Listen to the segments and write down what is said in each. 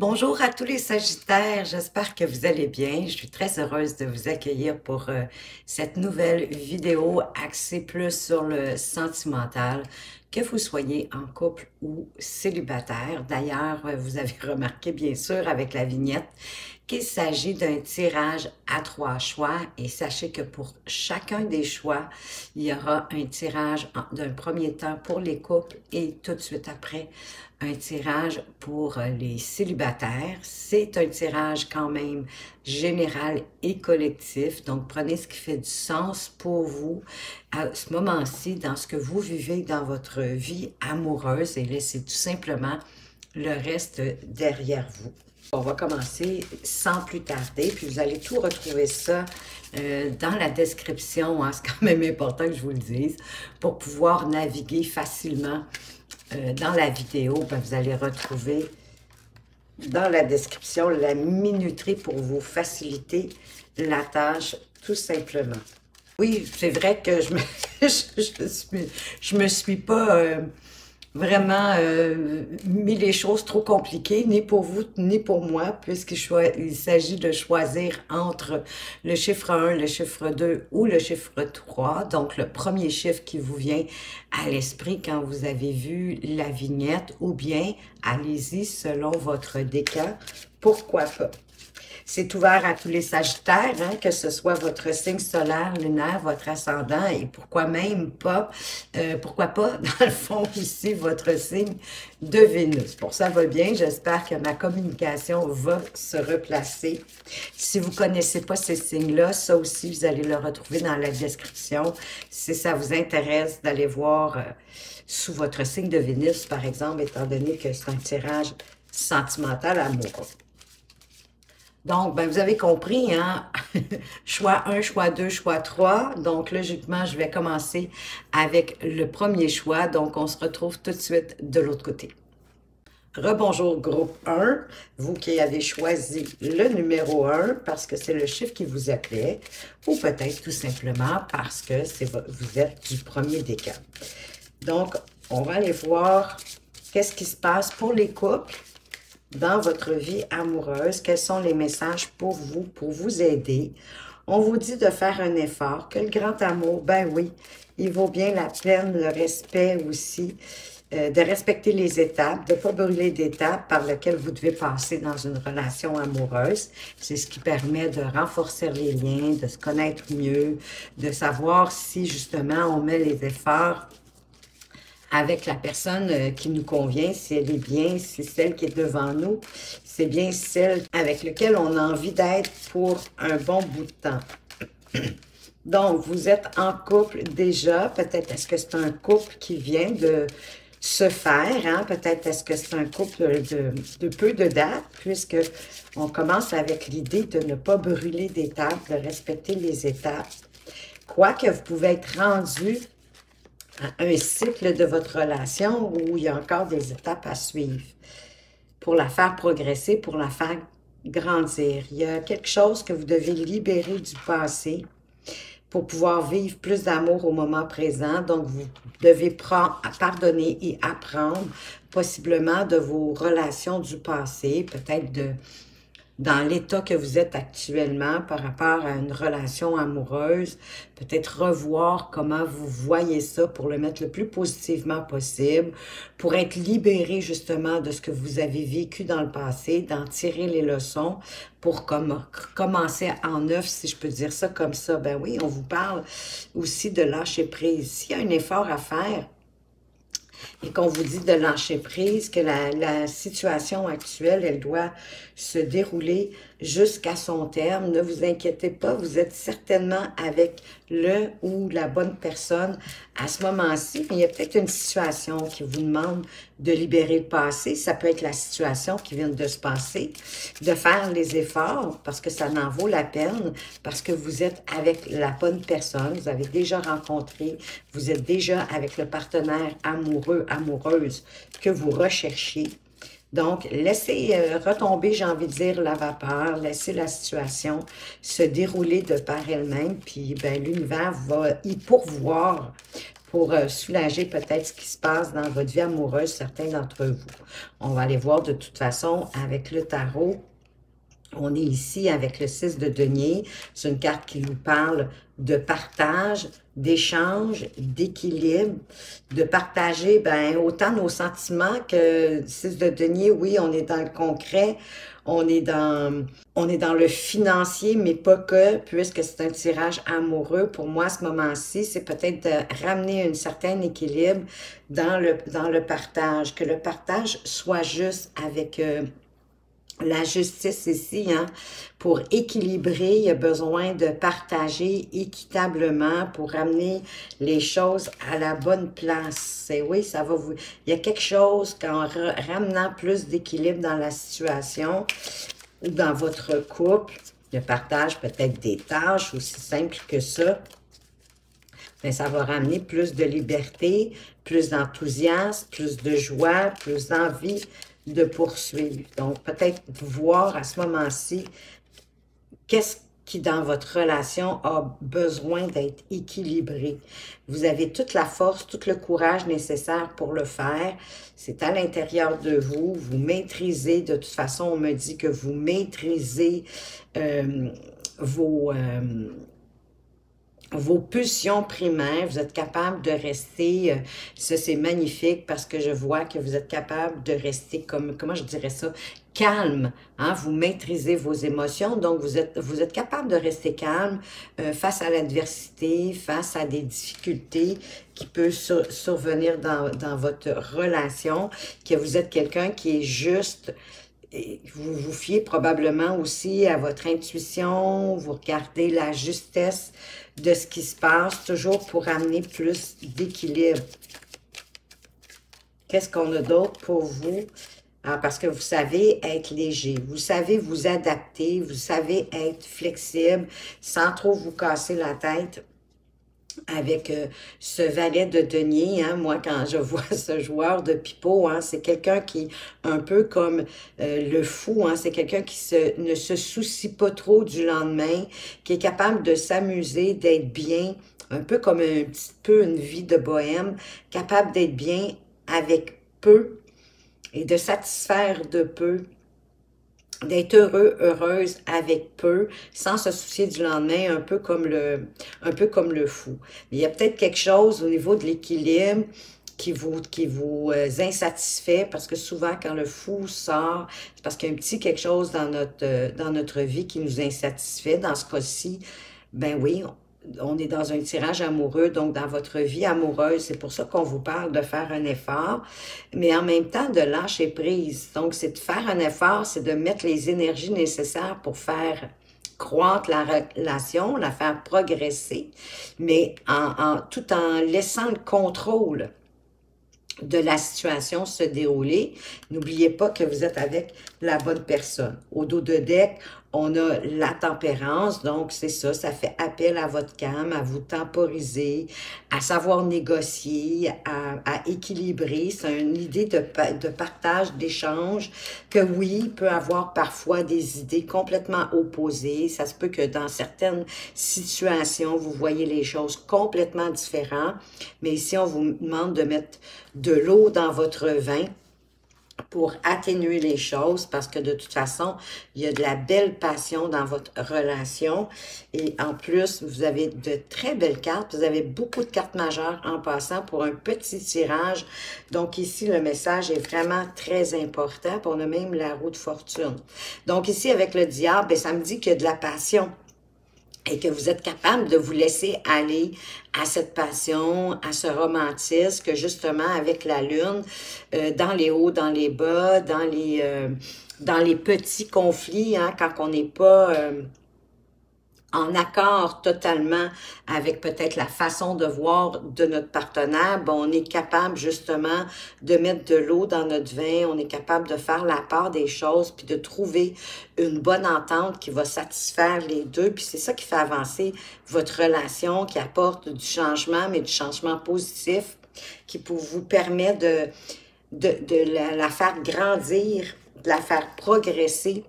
Bonjour à tous les Sagittaires, j'espère que vous allez bien. Je suis très heureuse de vous accueillir pour euh, cette nouvelle vidéo axée plus sur le sentimental, que vous soyez en couple ou célibataire. D'ailleurs, euh, vous avez remarqué bien sûr avec la vignette qu'il s'agit d'un tirage à trois choix et sachez que pour chacun des choix, il y aura un tirage d'un premier temps pour les couples et tout de suite après un tirage pour les célibataires. C'est un tirage quand même général et collectif, donc prenez ce qui fait du sens pour vous à ce moment-ci dans ce que vous vivez dans votre vie amoureuse et laissez tout simplement le reste derrière vous. On va commencer sans plus tarder, puis vous allez tout retrouver ça euh, dans la description. Hein, c'est quand même important que je vous le dise, pour pouvoir naviguer facilement euh, dans la vidéo. Ben, vous allez retrouver dans la description la minuterie pour vous faciliter la tâche, tout simplement. Oui, c'est vrai que je me, je, suis, je me suis pas... Euh, vraiment euh, mis les choses trop compliquées, ni pour vous, ni pour moi, puisqu'il s'agit de choisir entre le chiffre 1, le chiffre 2 ou le chiffre 3. Donc, le premier chiffre qui vous vient à l'esprit quand vous avez vu la vignette, ou bien allez-y selon votre décan, pourquoi pas? C'est ouvert à tous les Sagittaires, hein, que ce soit votre signe solaire, lunaire, votre ascendant et pourquoi même pas, euh, pourquoi pas, dans le fond, ici, votre signe de Vénus. Pour ça va bien, j'espère que ma communication va se replacer. Si vous connaissez pas ces signes-là, ça aussi, vous allez le retrouver dans la description. Si ça vous intéresse d'aller voir euh, sous votre signe de Vénus, par exemple, étant donné que c'est un tirage sentimental amoureux. Donc, ben, vous avez compris, hein? choix 1, choix 2, choix 3. Donc, logiquement, je vais commencer avec le premier choix. Donc, on se retrouve tout de suite de l'autre côté. Rebonjour groupe 1, vous qui avez choisi le numéro 1 parce que c'est le chiffre qui vous appelait ou peut-être tout simplement parce que vous êtes du premier décan. Donc, on va aller voir qu'est-ce qui se passe pour les couples dans votre vie amoureuse, quels sont les messages pour vous, pour vous aider. On vous dit de faire un effort, que le grand amour, ben oui, il vaut bien la peine, le respect aussi, euh, de respecter les étapes, de ne pas brûler d'étapes par lesquelles vous devez passer dans une relation amoureuse. C'est ce qui permet de renforcer les liens, de se connaître mieux, de savoir si justement on met les efforts avec la personne euh, qui nous convient, si elle est bien, si celle qui est devant nous, c'est bien celle avec laquelle on a envie d'être pour un bon bout de temps. Donc, vous êtes en couple déjà. Peut-être est-ce que c'est un couple qui vient de se faire. Hein? Peut-être est-ce que c'est un couple de, peu de date, puisque on commence avec l'idée de ne pas brûler d'étapes, de respecter les étapes. Quoique vous pouvez être rendu un cycle de votre relation où il y a encore des étapes à suivre pour la faire progresser, pour la faire grandir. Il y a quelque chose que vous devez libérer du passé pour pouvoir vivre plus d'amour au moment présent. Donc, vous devez pardonner et apprendre possiblement de vos relations du passé, peut-être de dans l'état que vous êtes actuellement par rapport à une relation amoureuse, peut-être revoir comment vous voyez ça pour le mettre le plus positivement possible, pour être libéré justement de ce que vous avez vécu dans le passé, d'en tirer les leçons pour comme, commencer en neuf, si je peux dire ça comme ça. Ben oui, on vous parle aussi de lâcher prise. S'il y a un effort à faire, et qu'on vous dit de lâcher prise, que la, la, situation actuelle, elle doit se dérouler jusqu'à son terme. Ne vous inquiétez pas, vous êtes certainement avec le ou la bonne personne à ce moment-ci, il y a peut-être une situation qui vous demande de libérer le passé. Ça peut être la situation qui vient de se passer, de faire les efforts parce que ça n'en vaut la peine, parce que vous êtes avec la bonne personne, vous avez déjà rencontré, vous êtes déjà avec le partenaire amoureux, amoureuse que vous recherchez. Donc, laissez euh, retomber, j'ai envie de dire, la vapeur, laissez la situation se dérouler de par elle-même, puis ben, l'univers va y pourvoir pour euh, soulager peut-être ce qui se passe dans votre vie amoureuse, certains d'entre vous. On va aller voir de toute façon avec le tarot. On est ici avec le 6 de denier. C'est une carte qui nous parle de partage, d'échange, d'équilibre, de partager ben, autant nos sentiments que 6 de denier, oui, on est dans le concret, on est dans, on est dans le financier, mais pas que, puisque c'est un tirage amoureux. Pour moi, à ce moment-ci, c'est peut-être de ramener un certain équilibre dans le, dans le partage, que le partage soit juste avec euh, la justice ici, hein, pour équilibrer, il y a besoin de partager équitablement pour ramener les choses à la bonne place. Et oui, ça va vous... Il y a quelque chose qu'en ramenant plus d'équilibre dans la situation ou dans votre couple, le partage peut-être des tâches, aussi simple que ça, mais ça va ramener plus de liberté, plus d'enthousiasme, plus de joie, plus d'envie de poursuivre. Donc, peut-être voir à ce moment-ci qu'est-ce qui, dans votre relation, a besoin d'être équilibré. Vous avez toute la force, tout le courage nécessaire pour le faire. C'est à l'intérieur de vous. Vous maîtrisez, de toute façon, on me dit que vous maîtrisez euh, vos... Euh, vos pulsions primaires, vous êtes capable de rester, euh, ça c'est magnifique parce que je vois que vous êtes capable de rester comme, comment je dirais ça, calme, hein? vous maîtrisez vos émotions, donc vous êtes, vous êtes capable de rester calme euh, face à l'adversité, face à des difficultés qui peuvent survenir dans, dans votre relation, que vous êtes quelqu'un qui est juste, vous vous fiez probablement aussi à votre intuition, vous regardez la justesse de ce qui se passe, toujours pour amener plus d'équilibre. Qu'est-ce qu'on a d'autre pour vous? Ah, parce que vous savez être léger, vous savez vous adapter, vous savez être flexible sans trop vous casser la tête avec euh, ce valet de denier. Hein, moi, quand je vois ce joueur de pipeau, hein, c'est quelqu'un qui, un peu comme euh, le fou, hein, c'est quelqu'un qui se, ne se soucie pas trop du lendemain, qui est capable de s'amuser, d'être bien, un peu comme un petit peu une vie de bohème, capable d'être bien avec peu et de satisfaire de peu d'être heureux, heureuse avec peu, sans se soucier du lendemain, un peu comme le, un peu comme le fou. Il y a peut-être quelque chose au niveau de l'équilibre qui vous, qui vous euh, insatisfait, parce que souvent, quand le fou sort, c'est parce qu'il y a un petit quelque chose dans notre, euh, dans notre vie qui nous insatisfait. Dans ce cas-ci, ben oui, on est dans un tirage amoureux, donc dans votre vie amoureuse, c'est pour ça qu'on vous parle de faire un effort, mais en même temps de lâcher prise. Donc, c'est de faire un effort, c'est de mettre les énergies nécessaires pour faire croître la relation, la faire progresser, mais en, tout en laissant le contrôle de la situation se dérouler. N'oubliez pas que vous êtes avec la bonne personne. Au dos de deck, on a la tempérance, donc c'est ça, ça fait appel à votre calme, à vous temporiser, à savoir négocier, à, équilibrer. C'est une idée de, de partage, d'échange, que oui, peut avoir parfois des idées complètement opposées. Ça se peut que dans certaines situations, vous voyez les choses complètement différentes, mais ici, on vous demande de mettre de l'eau dans votre vin pour atténuer les choses parce que de toute façon, il y a de la belle passion dans votre relation et en plus, vous avez de très belles cartes. Vous avez beaucoup de cartes majeures en passant pour un petit tirage. Donc ici, le message est vraiment très important. on a la roue de fortune. Donc ici, avec le diable, ben, ça me dit qu'il y a de la passion et que vous êtes capable de vous laisser aller à cette passion, à ce romantisme, justement avec la lune, euh, dans les hauts, dans les bas, dans les, euh, dans les petits conflits, hein, quand on n'est pas... Euh, en accord totalement avec peut-être la façon de voir de notre partenaire, bon, on est capable justement de mettre de l'eau dans notre vin, on est capable de faire la part des choses, puis de trouver une bonne entente qui va satisfaire les deux, puis c'est ça qui fait avancer votre relation, qui apporte du changement, mais du changement positif, qui vous permet de, de, de la faire grandir, de la faire progresser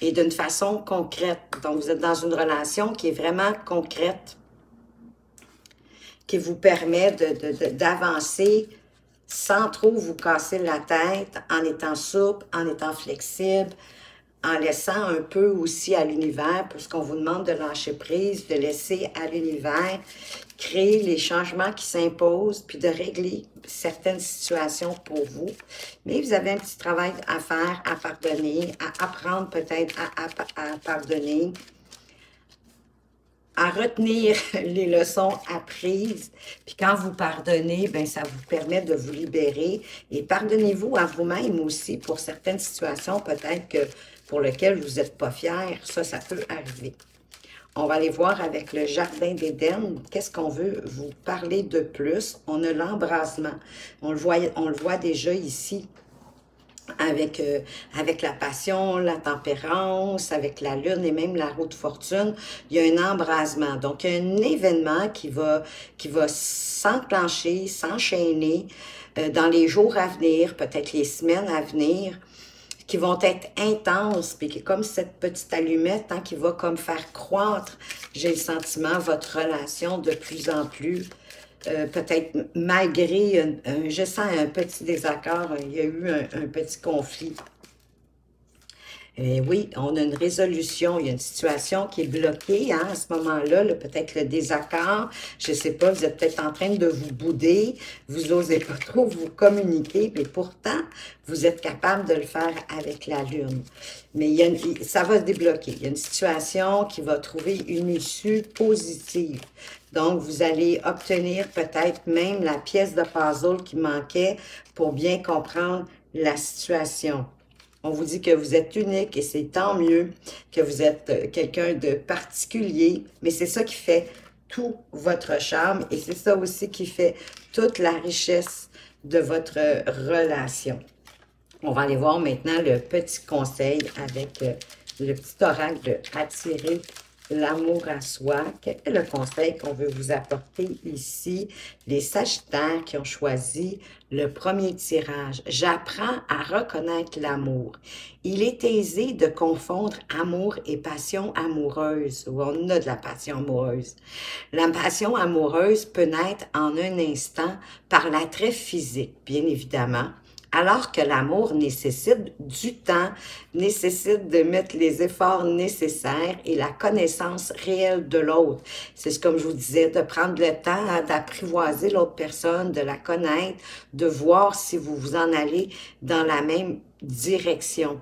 et d'une façon concrète. Donc, vous êtes dans une relation qui est vraiment concrète, qui vous permet d'avancer de, sans trop vous casser la tête, en étant souple, en étant flexible, en laissant un peu aussi à l'univers, puisqu'on vous demande de lâcher prise, de laisser à l'univers créer les changements qui s'imposent, puis de régler certaines situations pour vous. Mais vous avez un petit travail à faire, à pardonner, à apprendre peut-être à, pardonner, à retenir les leçons apprises. Puis quand vous pardonnez, ben ça vous permet de vous libérer. Et pardonnez-vous à vous-même aussi pour certaines situations peut-être que pour lesquelles vous n'êtes pas fier. Ça, ça peut arriver. On va aller voir avec le jardin d'Éden, qu'est-ce qu'on veut vous parler de plus? On a l'embrasement. On, le voit, on le voit déjà ici avec, euh, avec la passion, la tempérance, avec la lune et même la roue de fortune, il y a un embrasement. Donc, il y a un événement qui va, qui va s'enclencher, s'enchaîner euh, dans les jours à venir, peut-être les semaines à venir qui vont être intenses, puis qui comme cette petite allumette hein, qui va comme faire croître, j'ai le sentiment, votre relation de plus en plus. Euh, peut-être malgré, je sens un petit désaccord, il y a eu un petit conflit. Eh oui, on a une résolution, il y a une situation qui est bloquée hein, à ce moment-là, peut-être le désaccord, je ne sais pas, vous êtes peut-être en train de vous bouder, vous n'osez pas trop vous communiquer, mais pourtant, vous êtes capable de le faire avec la Lune. Mais il y a ça va se débloquer. Il y a une situation qui va trouver une issue positive. Donc, vous allez obtenir peut-être même la pièce de puzzle qui manquait pour bien comprendre la situation. On vous dit que vous êtes unique et c'est tant mieux que vous êtes euh, quelqu'un de particulier, mais c'est ça qui fait tout votre charme et c'est ça aussi qui fait toute la richesse de votre relation. On va aller voir maintenant le petit conseil avec euh, le petit oracle de attirer l'amour à soi. Quel est le conseil qu'on veut vous apporter ici? Les Sagittaires qui ont choisi le premier tirage. J'apprends à reconnaître l'amour. Il est aisé de confondre amour et passion amoureuse, ou on a de la passion amoureuse. La passion amoureuse peut naître en un instant par l'attrait physique, bien évidemment, alors que l'amour nécessite du temps, nécessite de mettre les efforts nécessaires et la connaissance réelle de l'autre. C'est comme je vous disais, de prendre le temps d'apprivoiser l'autre personne, de la connaître, de voir si vous vous en allez dans la même direction.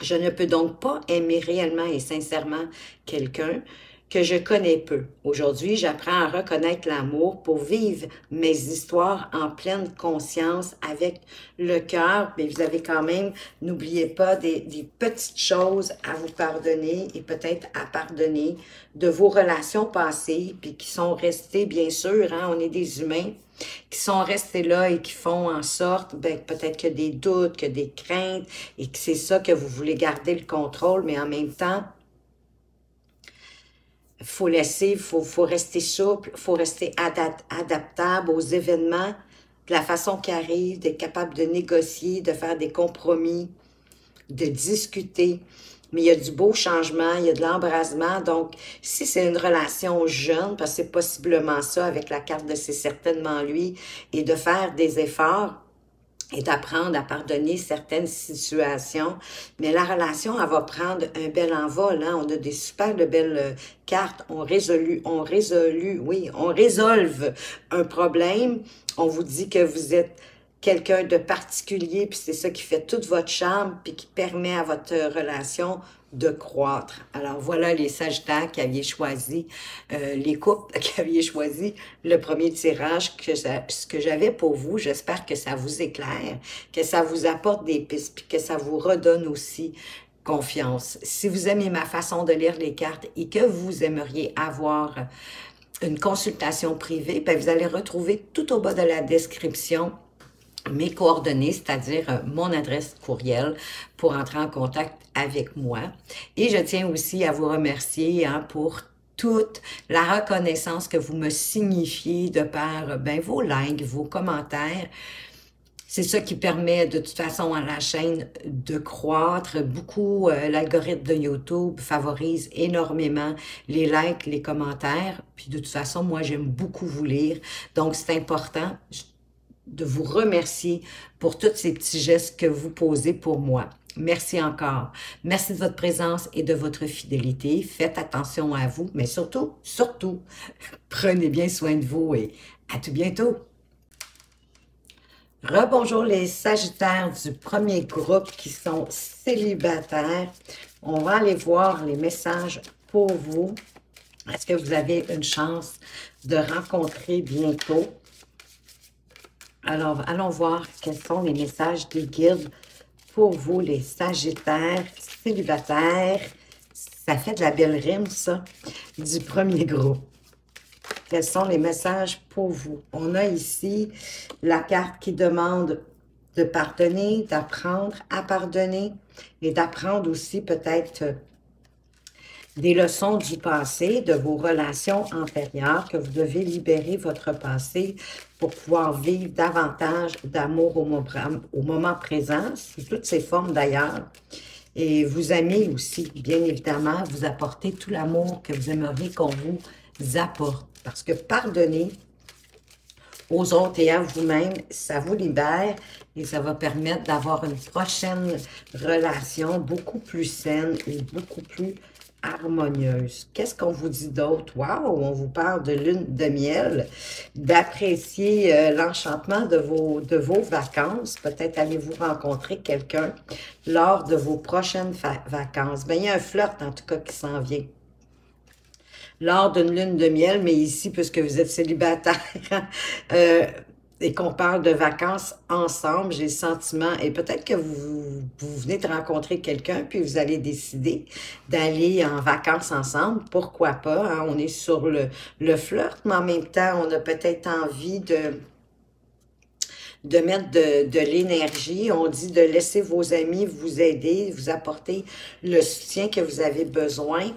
Je ne peux donc pas aimer réellement et sincèrement quelqu'un que je connais peu. Aujourd'hui, j'apprends à reconnaître l'amour pour vivre mes histoires en pleine conscience avec le cœur. Mais vous avez quand même, n'oubliez pas des, petites choses à vous pardonner et peut-être à pardonner de vos relations passées, puis qui sont restées, bien sûr, hein, on est des humains, qui sont restés là et qui font en sorte, ben, peut-être que des doutes, que des craintes, et que c'est ça que vous voulez garder le contrôle, mais en même temps, faut laisser, faut, faut rester souple, faut rester adaptable aux événements, de la façon qui arrive, d'être capable de négocier, de faire des compromis, de discuter. Mais il y a du beau changement, il y a de l'embrasement. Donc, si c'est une relation jeune, parce que c'est possiblement ça avec la carte de c'est certainement lui, et de faire des efforts, et d'apprendre à pardonner certaines situations. Mais la relation, elle va prendre un bel envol. Hein? On a des super de belles euh, cartes. On résolu, on résolu, oui, on résolve un problème. On vous dit que vous êtes quelqu'un de particulier, puis c'est ça qui fait toute votre charme, puis qui permet à votre relation de croître. Alors voilà les Sagittaires qui avaient choisi, euh, les couples qui avaient choisi le premier tirage que ce que j'avais pour vous. J'espère que ça vous éclaire, que ça vous apporte des pistes, puis que ça vous redonne aussi confiance. Si vous aimez ma façon de lire les cartes et que vous aimeriez avoir une consultation privée, ben vous allez retrouver tout au bas de la description mes coordonnées, c'est-à-dire euh, mon adresse courriel pour entrer en contact avec moi. Et je tiens aussi à vous remercier hein, pour toute la reconnaissance que vous me signifiez de par ben, vos likes, vos commentaires. C'est ça qui permet de toute façon à la chaîne de croître. Beaucoup, euh, l'algorithme de YouTube favorise énormément les likes, les commentaires. Puis de toute façon, moi, j'aime beaucoup vous lire. Donc, c'est important de vous remercier pour tous ces petits gestes que vous posez pour moi. Merci encore. Merci de votre présence et de votre fidélité. Faites attention à vous, mais surtout, surtout, prenez bien soin de vous et à tout bientôt. Rebonjour les Sagittaires du premier groupe qui sont célibataires. On va aller voir les messages pour vous. Est-ce que vous avez une chance de rencontrer bientôt? Alors, allons voir quels sont les messages des guides pour vous, les Sagittaires célibataires. Ça fait de la belle rime, ça, du premier groupe. Quels sont les messages pour vous? On a ici la carte qui demande de pardonner, d'apprendre à pardonner et d'apprendre aussi peut-être des leçons du passé, de vos relations antérieures, que vous devez libérer votre passé pour pouvoir vivre davantage d'amour au, au, moment présent, sous toutes ses formes d'ailleurs. Et vous aimez aussi, bien évidemment, vous apporter tout l'amour que vous aimeriez qu'on vous apporte. Parce que pardonner aux autres et à vous-même, ça vous libère et ça va permettre d'avoir une prochaine relation beaucoup plus saine et beaucoup plus harmonieuse. Qu'est-ce qu'on vous dit d'autre? Wow! On vous parle de lune de miel, d'apprécier euh, l'enchantement de vos, vacances. Peut-être allez-vous rencontrer quelqu'un lors de vos prochaines vacances. Bien, il y a un flirt, en tout cas, qui s'en vient lors d'une lune de miel, mais ici, puisque vous êtes célibataire euh, et qu'on parle de vacances ensemble, j'ai le sentiment, et peut-être que vous, venez de rencontrer quelqu'un, puis vous allez décider d'aller en vacances ensemble, pourquoi pas, hein? on est sur le, flirt, mais en même temps, on a peut-être envie de de mettre de l'énergie. On dit de laisser vos amis vous aider, vous apporter le soutien que vous avez besoin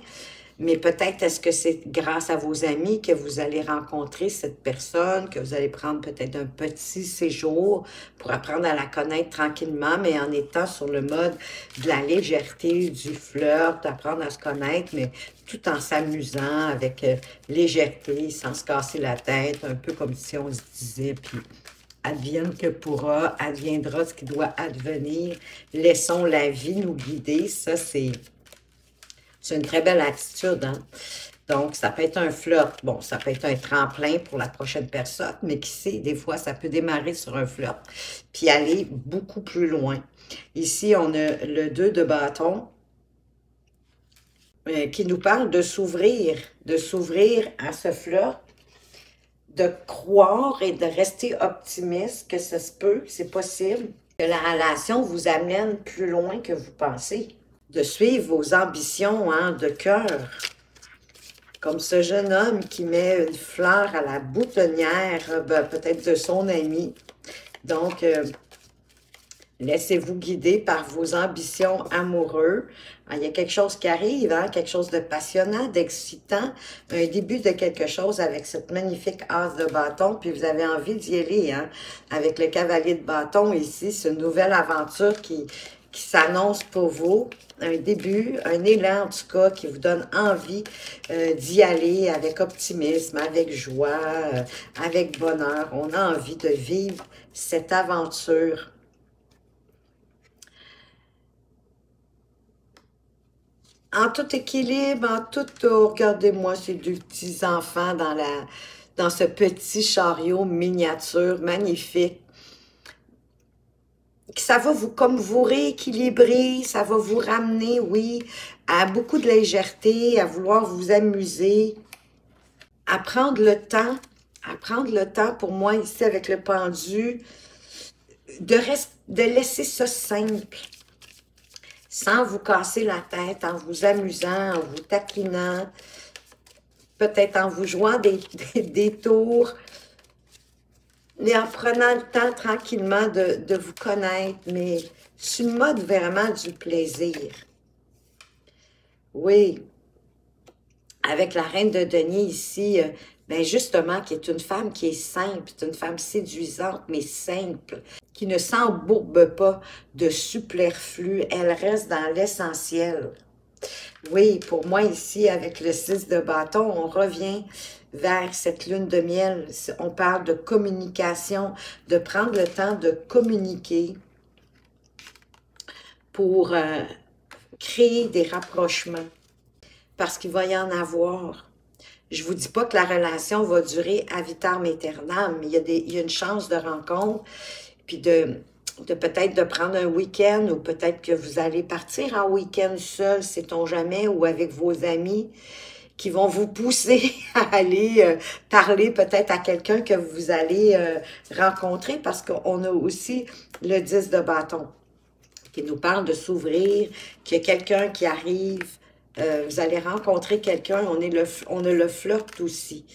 mais peut-être est-ce que c'est grâce à vos amis que vous allez rencontrer cette personne, que vous allez prendre peut-être un petit séjour pour apprendre à la connaître tranquillement, mais en étant sur le mode de la légèreté, du flirt, d'apprendre à se connaître, mais tout en s'amusant avec euh, légèreté, sans se casser la tête, un peu comme si on se disait, puis advienne que pourra, adviendra ce qui doit advenir, laissons la vie nous guider, ça c'est c'est une très belle attitude. Hein? Donc, ça peut être un flirt. Bon, ça peut être un tremplin pour la prochaine personne, mais qui sait, des fois, ça peut démarrer sur un flirt, puis aller beaucoup plus loin. Ici, on a le 2 de bâton euh, qui nous parle de s'ouvrir, de s'ouvrir à ce flirt, de croire et de rester optimiste que ça se peut, c'est possible, que la relation vous amène plus loin que vous pensez de suivre vos ambitions hein, de cœur. Comme ce jeune homme qui met une fleur à la boutonnière, euh, ben, peut-être de son ami. Donc, euh, laissez-vous guider par vos ambitions amoureuses. Ah, il y a quelque chose qui arrive, hein, quelque chose de passionnant, d'excitant, un début de quelque chose avec cette magnifique as de bâton, puis vous avez envie d'y aller, hein, avec le cavalier de bâton ici, c'est une nouvelle aventure qui, qui s'annonce pour vous. Un début, un élan en tout cas qui vous donne envie euh, d'y aller avec optimisme, avec joie, euh, avec bonheur. On a envie de vivre cette aventure. En tout équilibre, en tout, oh, regardez-moi ces deux petits enfants dans, la, dans ce petit chariot miniature magnifique ça va vous comme vous rééquilibrer, ça va vous ramener, oui, à beaucoup de légèreté, à vouloir vous amuser, à prendre le temps, à prendre le temps pour moi ici avec le pendu, de, de laisser ça simple, sans vous casser la tête, en vous amusant, en vous taquinant, peut-être en vous jouant des, des, des tours, mais en prenant le temps tranquillement de, vous connaître, mais c'est une mode vraiment du plaisir. Oui, avec la reine de Denis ici, ben justement, qui est une femme qui est simple, une femme séduisante, mais simple, qui ne s'embourbe pas de superflu, elle reste dans l'essentiel. Oui, pour moi ici, avec le 6 de bâton, on revient vers cette lune de miel. On parle de communication, de prendre le temps de communiquer pour euh, créer des rapprochements. Parce qu'il va y en avoir. Je vous dis pas que la relation va durer à vitam aeternam, mais il y, a une chance de rencontre, puis de, de peut-être de prendre un week-end, ou peut-être que vous allez partir en week-end seul, sait-on jamais, ou avec vos amis, qui vont vous pousser à aller euh, parler peut-être à quelqu'un que vous allez euh, rencontrer, parce qu'on a aussi le 10 de bâton qui nous parle de s'ouvrir, qu'il y a quelqu'un qui arrive, euh, vous allez rencontrer quelqu'un, on, on a le flirt aussi.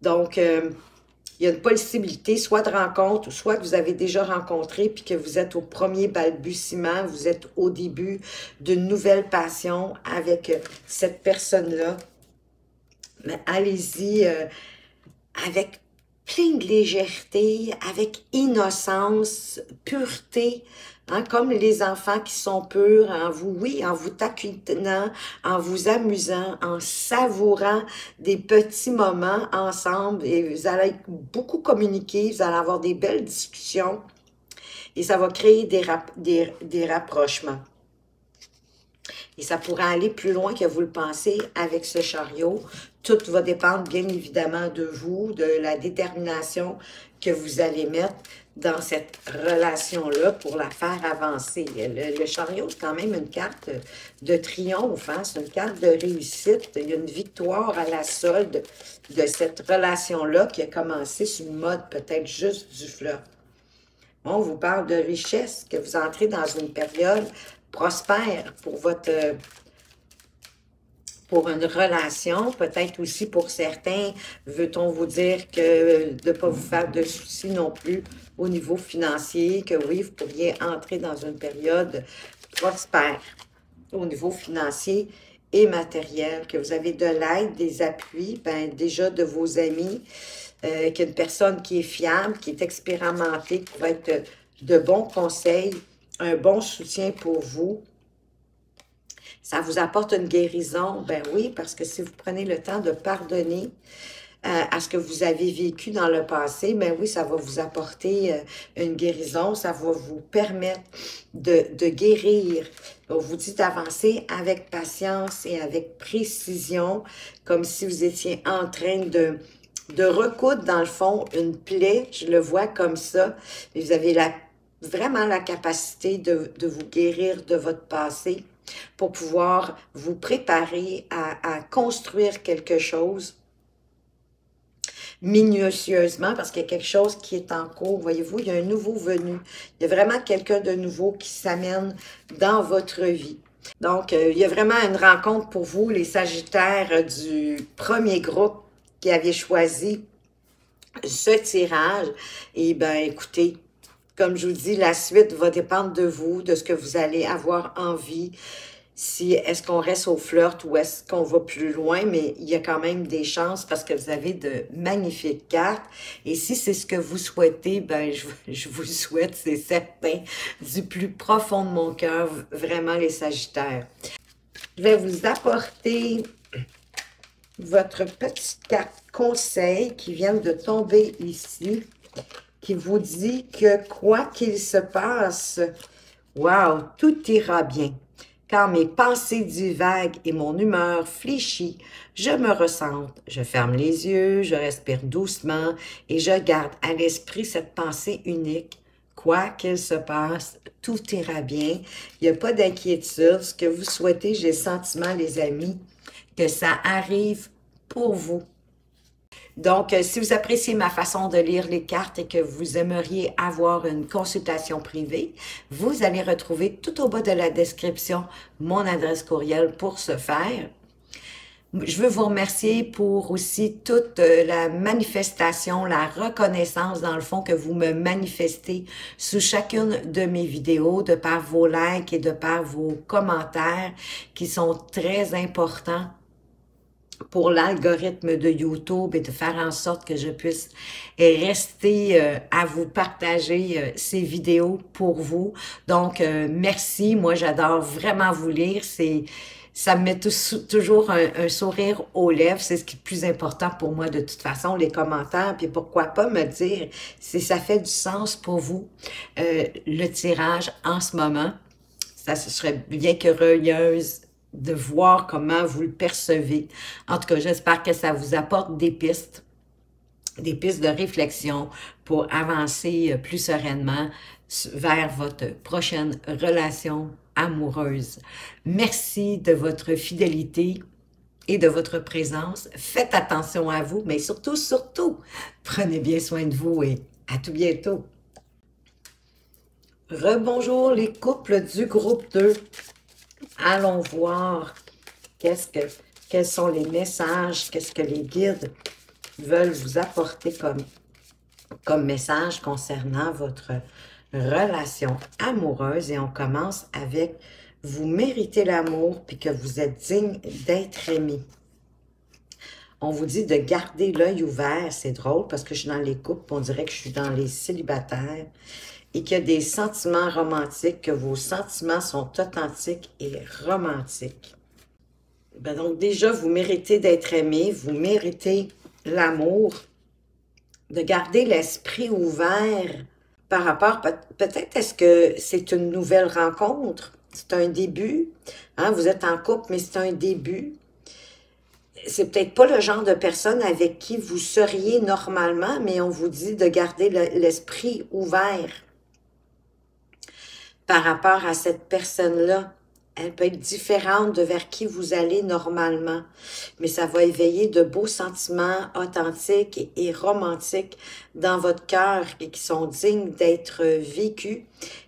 Donc, il y a une possibilité soit de rencontre, soit que vous avez déjà rencontré, puis que vous êtes au premier balbutiement, vous êtes au début d'une nouvelle passion avec cette personne-là mais allez-y euh, avec plein de légèreté, avec innocence, pureté, hein, comme les enfants qui sont purs, en vous, oui, en vous taquinant, en vous amusant, en savourant des petits moments ensemble, et vous allez beaucoup communiquer, vous allez avoir des belles discussions, et ça va créer des, des, des rapprochements. Et ça pourrait aller plus loin que vous le pensez avec ce chariot. Tout va dépendre bien évidemment de vous, de la détermination que vous allez mettre dans cette relation-là pour la faire avancer. Le, chariot, c'est quand même une carte de triomphe, hein? c'est une carte de réussite. Il y a une victoire à la solde de cette relation-là qui a commencé sur une mode peut-être juste du flirt. On vous parle de richesse, que vous entrez dans une période prospère pour votre pour une relation, peut-être aussi pour certains, veut-on vous dire que de ne pas vous faire de soucis non plus au niveau financier, que oui, vous pourriez entrer dans une période prospère au niveau financier et matériel, que vous avez de l'aide, des appuis, ben déjà de vos amis, euh, qu'une personne qui est fiable, qui est expérimentée, qui va être de bons conseils, un bon soutien pour vous. Ça vous apporte une guérison, ben oui, parce que si vous prenez le temps de pardonner euh, à ce que vous avez vécu dans le passé, ben oui, ça va vous apporter euh, une guérison, ça va vous permettre de, de guérir. On vous dit d'avancer avec patience et avec précision, comme si vous étiez en train de, de recoudre, dans le fond, une plaie, je le vois comme ça, vous avez la vraiment la capacité de, de, vous guérir de votre passé pour pouvoir vous préparer à, construire quelque chose minutieusement parce qu'il y a quelque chose qui est en cours. Voyez-vous, il y a un nouveau venu. Il y a vraiment quelqu'un de nouveau qui s'amène dans votre vie. Donc, euh, il y a vraiment une rencontre pour vous, les Sagittaires du premier groupe qui avait choisi ce tirage. Et eh bien, écoutez, comme je vous dis, la suite va dépendre de vous, de ce que vous allez avoir envie. Si est-ce qu'on reste au flirt ou est-ce qu'on va plus loin, mais il y a quand même des chances parce que vous avez de magnifiques cartes. Et si c'est ce que vous souhaitez, ben je, je vous souhaite, c'est certain, du plus profond de mon cœur, vraiment les Sagittaires. Je vais vous apporter votre petite carte conseil qui vient de tomber ici qui vous dit que quoi qu'il se passe, wow, tout ira bien. Quand mes pensées divaguent et mon humeur fléchit, je me ressente, je ferme les yeux, je respire doucement et je garde à l'esprit cette pensée unique. Quoi qu'il se passe, tout ira bien. Il n'y a pas d'inquiétude. Ce que vous souhaitez, j'ai le sentiment, les amis, que ça arrive pour vous. Donc, euh, si vous appréciez ma façon de lire les cartes et que vous aimeriez avoir une consultation privée, vous allez retrouver tout au bas de la description mon adresse courriel pour ce faire. Je veux vous remercier pour aussi toute euh, la manifestation, la reconnaissance dans le fond que vous me manifestez sous chacune de mes vidéos, de par vos likes et de par vos commentaires qui sont très importants pour l'algorithme de YouTube et de faire en sorte que je puisse rester euh, à vous partager euh, ces vidéos pour vous. Donc, euh, merci. Moi, j'adore vraiment vous lire. C'est ça me met toujours un, sourire aux lèvres. C'est ce qui est le plus important pour moi de toute façon, les commentaires. Puis pourquoi pas me dire si ça fait du sens pour vous, le tirage en ce moment. Ça serait bien curieuse de voir comment vous le percevez. En tout cas, j'espère que ça vous apporte des pistes, des pistes de réflexion pour avancer euh, plus sereinement vers votre prochaine relation amoureuse. Merci de votre fidélité et de votre présence. Faites attention à vous, mais surtout, surtout, prenez bien soin de vous et à tout bientôt. Rebonjour les couples du groupe 2 allons voir qu'est-ce que, quels sont les messages, qu'est-ce que les guides veulent vous apporter comme, comme message concernant votre relation amoureuse. Et on commence avec vous méritez l'amour puis que vous êtes digne d'être aimé. On vous dit de garder l'œil ouvert. C'est drôle parce que je suis dans les couples, on dirait que je suis dans les célibataires et qu'il y a des sentiments romantiques, que vos sentiments sont authentiques et romantiques. Ben donc déjà, vous méritez d'être aimé, vous méritez l'amour, de garder l'esprit ouvert par rapport, peut-être est-ce que c'est une nouvelle rencontre, c'est un début, hein? vous êtes en couple, mais c'est un début. C'est peut-être pas le genre de personne avec qui vous seriez normalement, mais on vous dit de garder l'esprit ouvert par rapport à cette personne-là. Elle peut être différente de vers qui vous allez normalement, mais ça va éveiller de beaux sentiments authentiques et romantiques dans votre cœur et qui sont dignes d'être vécus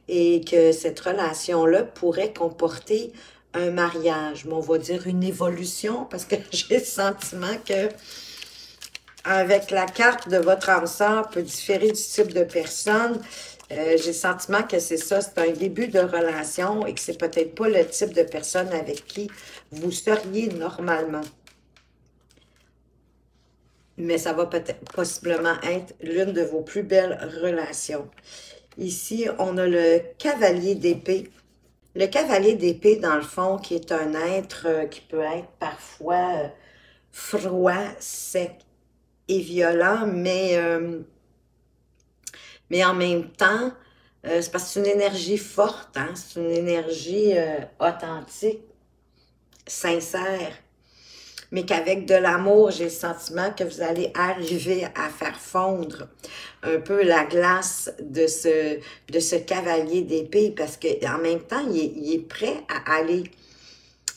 et que cette relation-là pourrait comporter un mariage, mais on va dire une évolution parce que j'ai le sentiment que avec la carte de votre âme peut différer du type de personne, euh, j'ai le sentiment que c'est ça, c'est un début de relation et que c'est peut-être pas le type de personne avec qui vous seriez normalement. Mais ça va peut-être possiblement être l'une de vos plus belles relations. Ici, on a le cavalier d'épée. Le cavalier d'épée, dans le fond, qui est un être euh, qui peut être parfois euh, froid, sec et violent, mais mais en même temps, euh, c'est parce que c'est une énergie forte, hein? c'est une énergie euh, authentique, sincère, mais qu'avec de l'amour, j'ai le sentiment que vous allez arriver à faire fondre un peu la glace de ce, de ce cavalier d'épée, parce qu'en même temps, il est, il est prêt à aller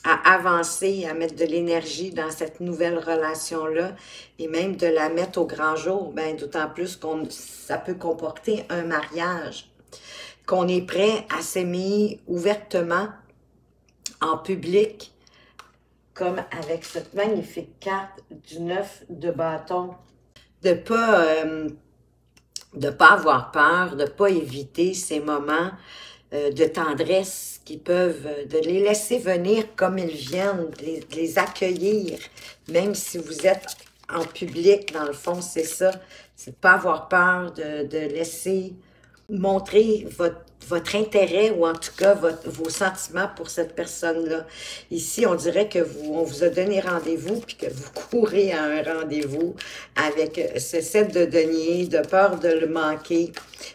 à avancer, à mettre de l'énergie dans cette nouvelle relation-là et même de la mettre au grand jour, ben, d'autant plus qu'on ça peut comporter un mariage, qu'on est prêt à s'aimer ouvertement en public, comme avec cette magnifique carte du neuf de bâton. De pas, euh, pas avoir peur, de pas éviter ces moments euh, de tendresse qui peuvent, euh, de les laisser venir comme ils viennent, de les, accueillir, même si vous êtes en public, dans le fond, c'est ça. C'est de pas avoir peur de, laisser montrer votre intérêt ou en tout cas vos sentiments pour cette personne-là. Ici, on dirait que vous, on vous a donné rendez-vous puis que vous courez à un rendez-vous avec euh, ce set de deniers, de peur de le manquer.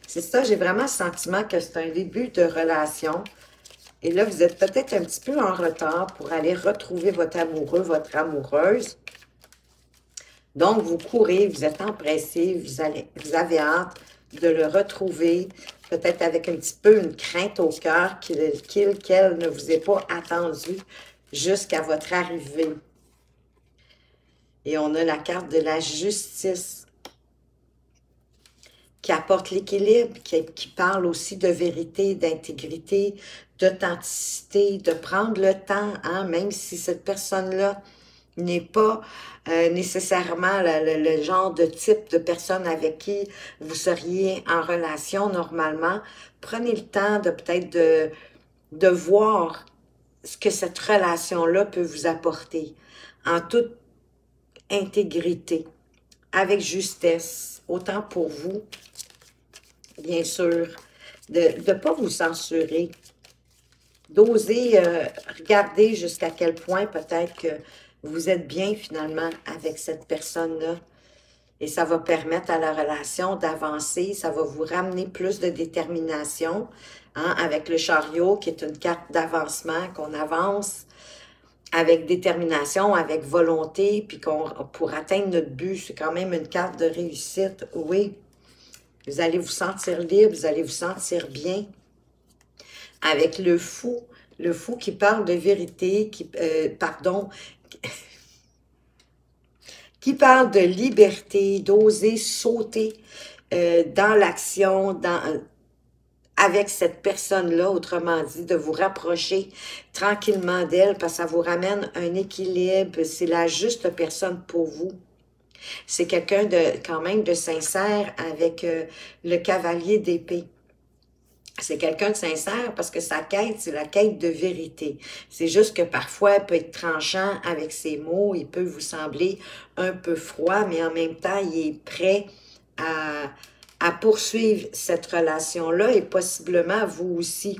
C'est ça, j'ai vraiment le sentiment que c'est un début de relation. Et là, vous êtes peut-être un petit peu en retard pour aller retrouver votre amoureux, votre amoureuse. Donc, vous courez, vous êtes empressé, vous, vous avez hâte de le retrouver, peut-être avec un petit peu une crainte au cœur qu'il qu'elle ne vous ait pas attendu jusqu'à votre arrivée. Et on a la carte de la justice qui apporte l'équilibre, qui, qui, parle aussi de vérité, d'intégrité, d'authenticité, de prendre le temps, hein, même si cette personne-là n'est pas euh, nécessairement le, genre de type de personne avec qui vous seriez en relation normalement. Prenez le temps de peut-être de, de voir ce que cette relation-là peut vous apporter en toute intégrité, avec justesse, autant pour vous, bien sûr, de ne pas vous censurer, d'oser euh, regarder jusqu'à quel point peut-être que vous êtes bien finalement avec cette personne-là. Et ça va permettre à la relation d'avancer, ça va vous ramener plus de détermination hein, avec le chariot qui est une carte d'avancement, qu'on avance avec détermination, avec volonté, puis pour atteindre notre but, c'est quand même une carte de réussite, oui. Vous allez vous sentir libre, vous allez vous sentir bien. Avec le fou, le fou qui parle de vérité, qui, euh, pardon, qui parle de liberté, d'oser sauter euh, dans l'action, dans avec cette personne-là, autrement dit, de vous rapprocher tranquillement d'elle, parce que ça vous ramène un équilibre, c'est la juste personne pour vous. C'est quelqu'un de quand même de sincère avec euh, le cavalier d'épée. C'est quelqu'un de sincère parce que sa quête, c'est la quête de vérité. C'est juste que parfois, il peut être tranchant avec ses mots, il peut vous sembler un peu froid, mais en même temps, il est prêt à, à poursuivre cette relation-là et possiblement vous aussi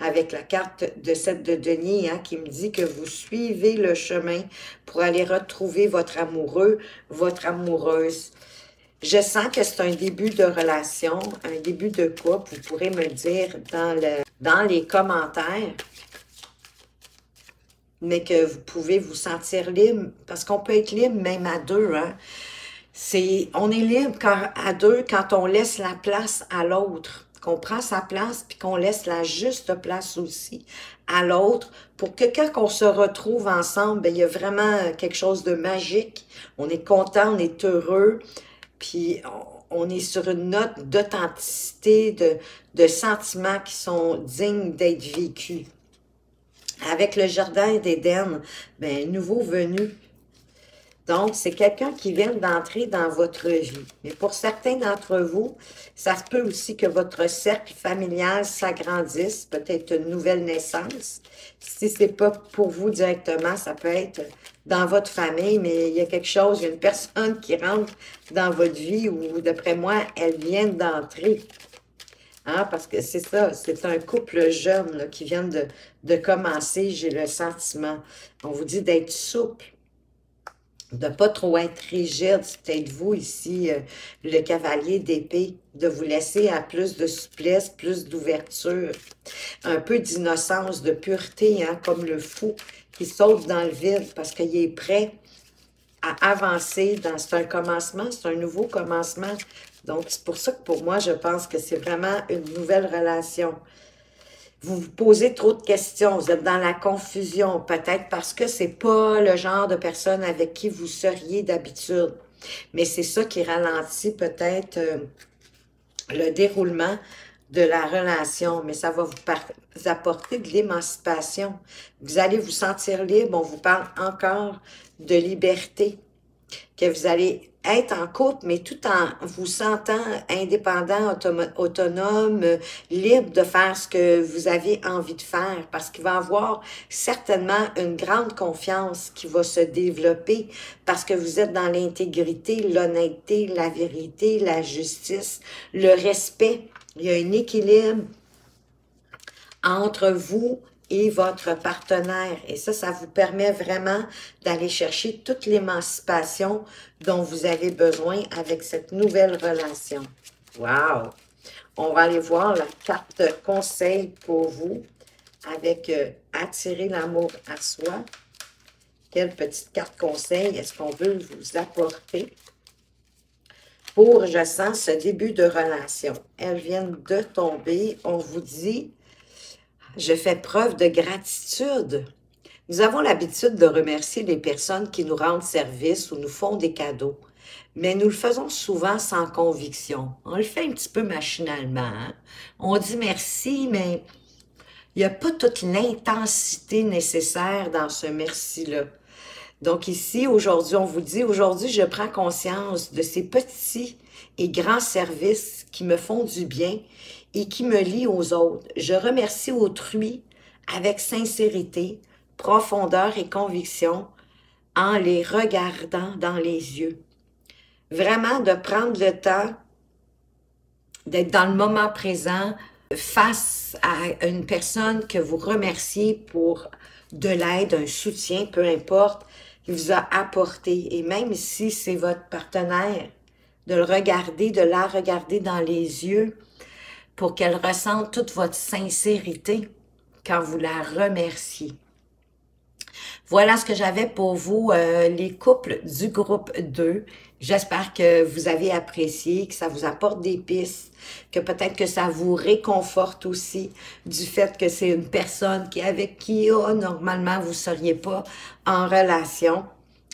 avec la carte de cette de Denis hein, qui me dit que vous suivez le chemin pour aller retrouver votre amoureux, votre amoureuse. Je sens que c'est un début de relation, un début de couple. Vous pourrez me dire dans, le, dans les commentaires mais que vous pouvez vous sentir libre, parce qu'on peut être libre même à deux. Hein? C'est, on est libre à deux quand on laisse la place à l'autre, qu'on prend sa place puis qu'on laisse la juste place aussi à l'autre pour que quand on se retrouve ensemble, ben, il y a vraiment quelque chose de magique. On est content, on est heureux, puis on, est sur une note d'authenticité, de, de sentiments qui sont dignes d'être vécus. Avec le jardin d'Éden, ben, nouveau venu, donc, c'est quelqu'un qui vient d'entrer dans votre vie. Mais pour certains d'entre vous, ça se peut aussi que votre cercle familial s'agrandisse, peut-être une nouvelle naissance. Si ce n'est pas pour vous directement, ça peut être dans votre famille, mais il y a quelque chose, il y a une personne qui rentre dans votre vie ou, d'après moi, elle vient d'entrer. Hein, parce que c'est ça, c'est un couple jeune qui vient de, de commencer, j'ai le sentiment. On vous dit d'être souple, de pas trop être rigide, c'est peut-être vous ici, euh, le cavalier d'épée, de vous laisser à plus de souplesse, plus d'ouverture, un peu d'innocence, de pureté, hein, comme le fou qui saute dans le vide parce qu'il est prêt à avancer. dans C'est un commencement, c'est un nouveau commencement. Donc, c'est pour ça que pour moi, je pense que c'est vraiment une nouvelle relation vous vous posez trop de questions, vous êtes dans la confusion, peut-être parce que c'est pas le genre de personne avec qui vous seriez d'habitude. Mais c'est ça qui ralentit peut-être euh, le déroulement de la relation, mais ça va vous, apporter de l'émancipation. Vous allez vous sentir libre, on vous parle encore de liberté, que vous allez être en couple, mais tout en vous sentant indépendant, autonome, libre de faire ce que vous avez envie de faire, parce qu'il va y avoir certainement une grande confiance qui va se développer, parce que vous êtes dans l'intégrité, l'honnêteté, la vérité, la justice, le respect. Il y a un équilibre entre vous et votre partenaire. Et ça, ça vous permet vraiment d'aller chercher toute l'émancipation dont vous avez besoin avec cette nouvelle relation. Wow! On va aller voir la carte conseil pour vous avec euh, attirer l'amour à soi. Quelle petite carte conseil est-ce qu'on veut vous apporter pour, je sens, ce début de relation? Elles viennent de tomber. On vous dit je fais preuve de gratitude. Nous avons l'habitude de remercier les personnes qui nous rendent service ou nous font des cadeaux, mais nous le faisons souvent sans conviction. On le fait un petit peu machinalement. Hein. On dit merci, mais il n'y a pas toute l'intensité nécessaire dans ce merci-là. Donc ici, aujourd'hui, on vous dit, aujourd'hui, je prends conscience de ces petits et grands services qui me font du bien et qui me lie aux autres. Je remercie autrui avec sincérité, profondeur et conviction en les regardant dans les yeux. Vraiment de prendre le temps d'être dans le moment présent face à une personne que vous remerciez pour de l'aide, un soutien, peu importe, qui vous a apporté. Et même si c'est votre partenaire, de le regarder, de la regarder dans les yeux pour qu'elle ressente toute votre sincérité quand vous la remerciez. Voilà ce que j'avais pour vous, euh, les couples du groupe 2. J'espère que vous avez apprécié, que ça vous apporte des pistes, que peut-être que ça vous réconforte aussi du fait que c'est une personne qui avec qui oh, normalement vous seriez pas en relation.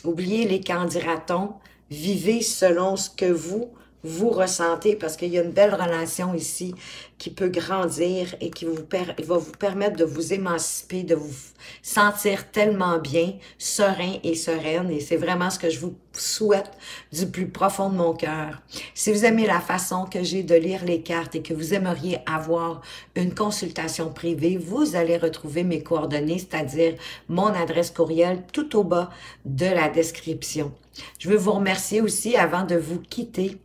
Oubliez les candidatons, vivez selon ce que vous vous ressentez parce qu'il y a une belle relation ici qui peut grandir et qui va vous permettre de vous émanciper, de vous sentir tellement bien, serein et sereine. Et c'est vraiment ce que je vous souhaite du plus profond de mon cœur. Si vous aimez la façon que j'ai de lire les cartes et que vous aimeriez avoir une consultation privée, vous allez retrouver mes coordonnées, c'est-à-dire mon adresse courriel tout au bas de la description. Je veux vous remercier aussi avant de vous quitter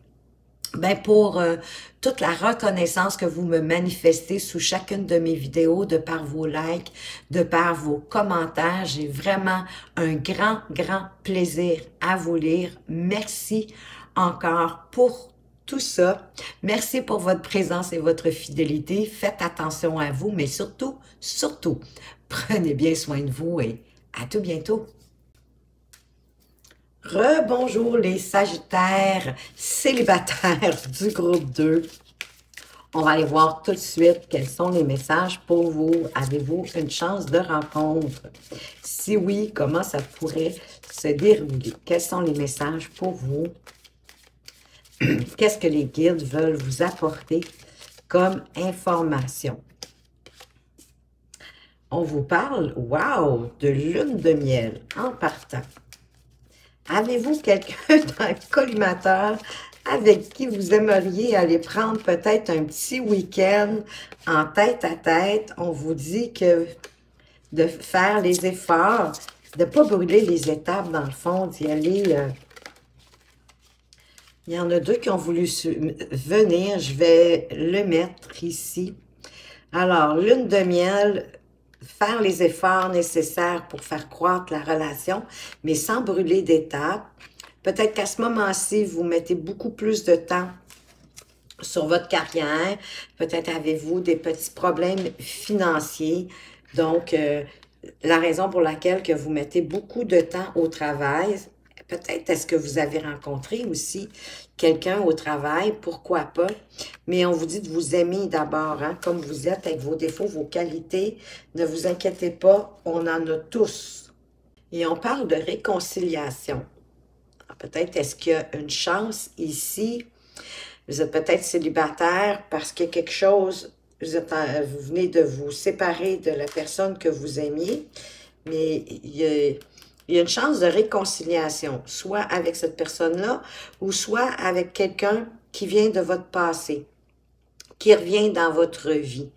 ben pour euh, toute la reconnaissance que vous me manifestez sous chacune de mes vidéos, de par vos likes, de par vos commentaires. J'ai vraiment un grand, grand plaisir à vous lire. Merci encore pour tout ça. Merci pour votre présence et votre fidélité. Faites attention à vous, mais surtout, surtout, prenez bien soin de vous et à tout bientôt. Rebonjour les Sagittaires célibataires du groupe 2. On va aller voir tout de suite quels sont les messages pour vous. Avez-vous une chance de rencontre? Si oui, comment ça pourrait se dérouler? Quels sont les messages pour vous? Qu'est-ce que les guides veulent vous apporter comme information? On vous parle, wow, de lune de miel en partant. Avez-vous quelqu'un le collimateur avec qui vous aimeriez aller prendre peut-être un petit week-end en tête à tête? On vous dit que de faire les efforts, de ne pas brûler les étapes dans le fond, d'y aller... Euh, il y en a deux qui ont voulu venir. Je vais le mettre ici. Alors, lune de miel, faire les efforts nécessaires pour faire croître la relation, mais sans brûler d'étapes. Peut-être qu'à ce moment-ci, vous mettez beaucoup plus de temps sur votre carrière. Peut-être avez-vous des petits problèmes financiers. Donc, euh, la raison pour laquelle que vous mettez beaucoup de temps au travail, peut-être est-ce que vous avez rencontré aussi quelqu'un au travail, pourquoi pas? Mais on vous dit de vous aimer d'abord, hein, comme vous êtes, avec vos défauts, vos qualités. Ne vous inquiétez pas, on en a tous. Et on parle de réconciliation. Ah, peut-être est-ce qu'il y a une chance ici? Vous êtes peut-être célibataire parce qu'il y a quelque chose, vous, êtes vous venez de vous séparer de la personne que vous aimiez, mais il y a il y a une chance de réconciliation, soit avec cette personne-là ou soit avec quelqu'un qui vient de votre passé, qui revient dans votre vie.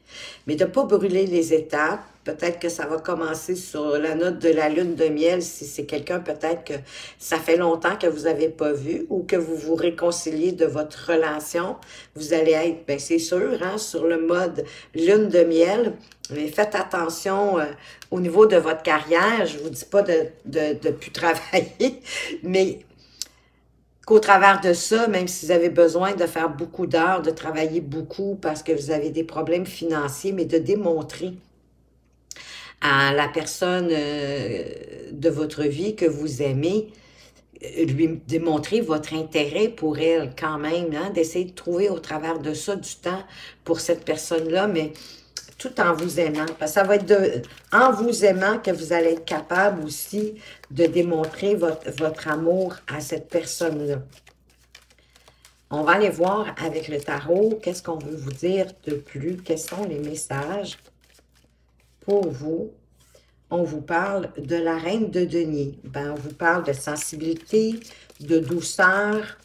Mais de ne pas brûler les étapes, Peut-être que ça va commencer sur la note de la lune de miel si c'est quelqu'un peut-être que ça fait longtemps que vous n'avez pas vu ou que vous vous réconciliez de votre relation. Vous allez être, bien c'est sûr, hein, sur le mode lune de miel. Mais faites attention euh, au niveau de votre carrière. Je vous dis pas de, de, de plus travailler, mais qu'au travers de ça, même si vous avez besoin de faire beaucoup d'heures, de travailler beaucoup parce que vous avez des problèmes financiers, mais de démontrer à la personne euh, de votre vie que vous aimez, euh, lui démontrer votre intérêt pour elle quand même, hein, d'essayer de trouver au travers de ça du temps pour cette personne-là, mais tout en vous aimant. Parce que ça va être de, en vous aimant que vous allez être capable aussi de démontrer votre, votre amour à cette personne-là. On va aller voir avec le tarot qu'est-ce qu'on veut vous dire de plus, quels sont les messages pour vous, on vous parle de la reine de denier. Ben, on vous parle de sensibilité, de douceur,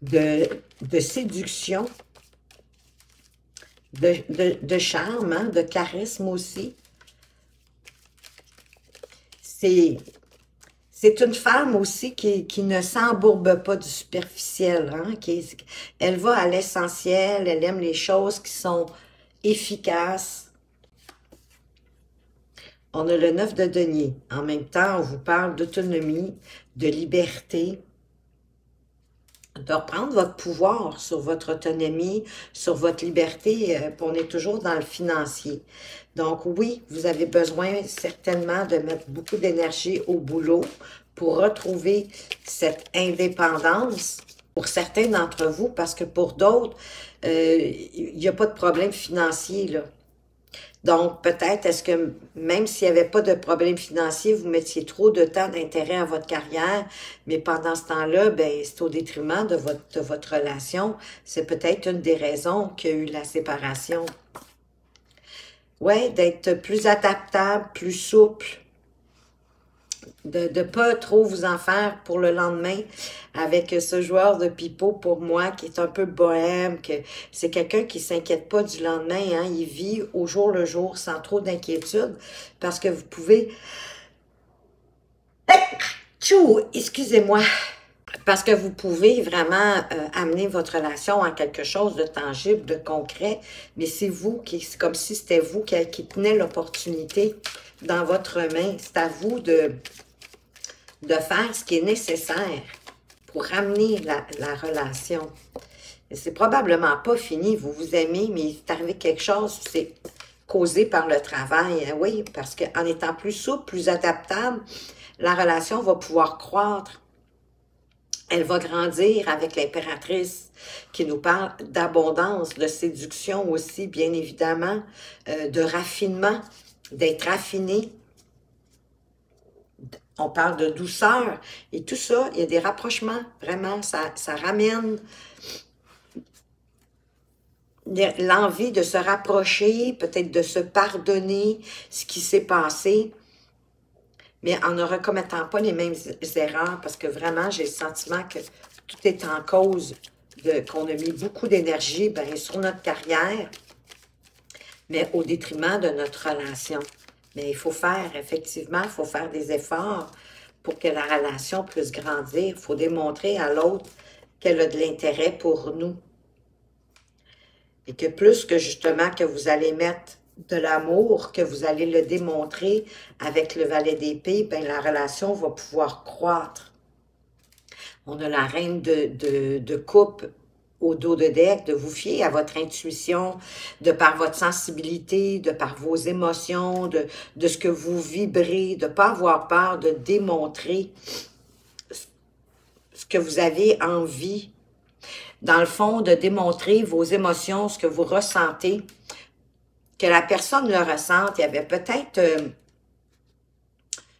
de, de séduction, de, charme, hein, de charisme aussi. C'est une femme aussi qui, ne s'embourbe pas du superficiel. Hein, elle va à l'essentiel, elle aime les choses qui sont efficaces. On a le neuf de denier. En même temps, on vous parle d'autonomie, de liberté, de reprendre votre pouvoir sur votre autonomie, sur votre liberté. Euh, on est toujours dans le financier. Donc oui, vous avez besoin certainement de mettre beaucoup d'énergie au boulot pour retrouver cette indépendance pour certains d'entre vous, parce que pour d'autres, euh, il n'y a pas de problème financier. Là. Donc, peut-être, est-ce que même s'il n'y avait pas de problème financier, vous mettiez trop de temps d'intérêt à votre carrière, mais pendant ce temps-là, ben, c'est au détriment de votre, de votre relation. C'est peut-être une des raisons qu'il y a eu la séparation. Oui, d'être plus adaptable, plus souple, de ne pas trop vous en faire pour le lendemain avec ce joueur de pipeau pour moi qui est un peu bohème, que c'est quelqu'un qui s'inquiète pas du lendemain, hein, il vit au jour le jour sans trop d'inquiétude parce que vous pouvez... Tchou, excusez-moi. Parce que vous pouvez vraiment euh, amener votre relation à quelque chose de tangible, de concret, mais c'est vous qui, c'est comme si c'était vous qui, qui tenez l'opportunité dans votre main. C'est à vous de, de faire ce qui est nécessaire pour ramener la, la relation. C'est probablement pas fini, vous vous aimez, mais il est arrivé quelque chose, c'est causé par le travail. Hein, oui, parce qu'en étant plus souple, plus adaptable, la relation va pouvoir croître. Elle va grandir avec l'impératrice qui nous parle d'abondance, de séduction aussi, bien évidemment, euh, de raffinement, d'être raffiné, on parle de douceur et tout ça, il y a des rapprochements, vraiment, ça, ça ramène l'envie de se rapprocher, peut-être de se pardonner ce qui s'est passé, mais en ne recommettant pas les mêmes erreurs, parce que vraiment, j'ai le sentiment que tout est en cause qu'on a mis beaucoup d'énergie ben, sur notre carrière, mais au détriment de notre relation. Mais il faut faire, effectivement, il faut faire des efforts pour que la relation puisse grandir. Il faut démontrer à l'autre qu'elle a de l'intérêt pour nous. Et que plus que justement que vous allez mettre de l'amour, que vous allez le démontrer avec le valet d'épée, ben la relation va pouvoir croître. On a la reine de, coupe au dos de deck, de vous fier à votre intuition, de par votre sensibilité, de par vos émotions, de, ce que vous vibrez, de ne pas avoir peur de démontrer ce que vous avez envie. Dans le fond, de démontrer vos émotions, ce que vous ressentez, que la personne le ressente. Il y avait peut-être euh,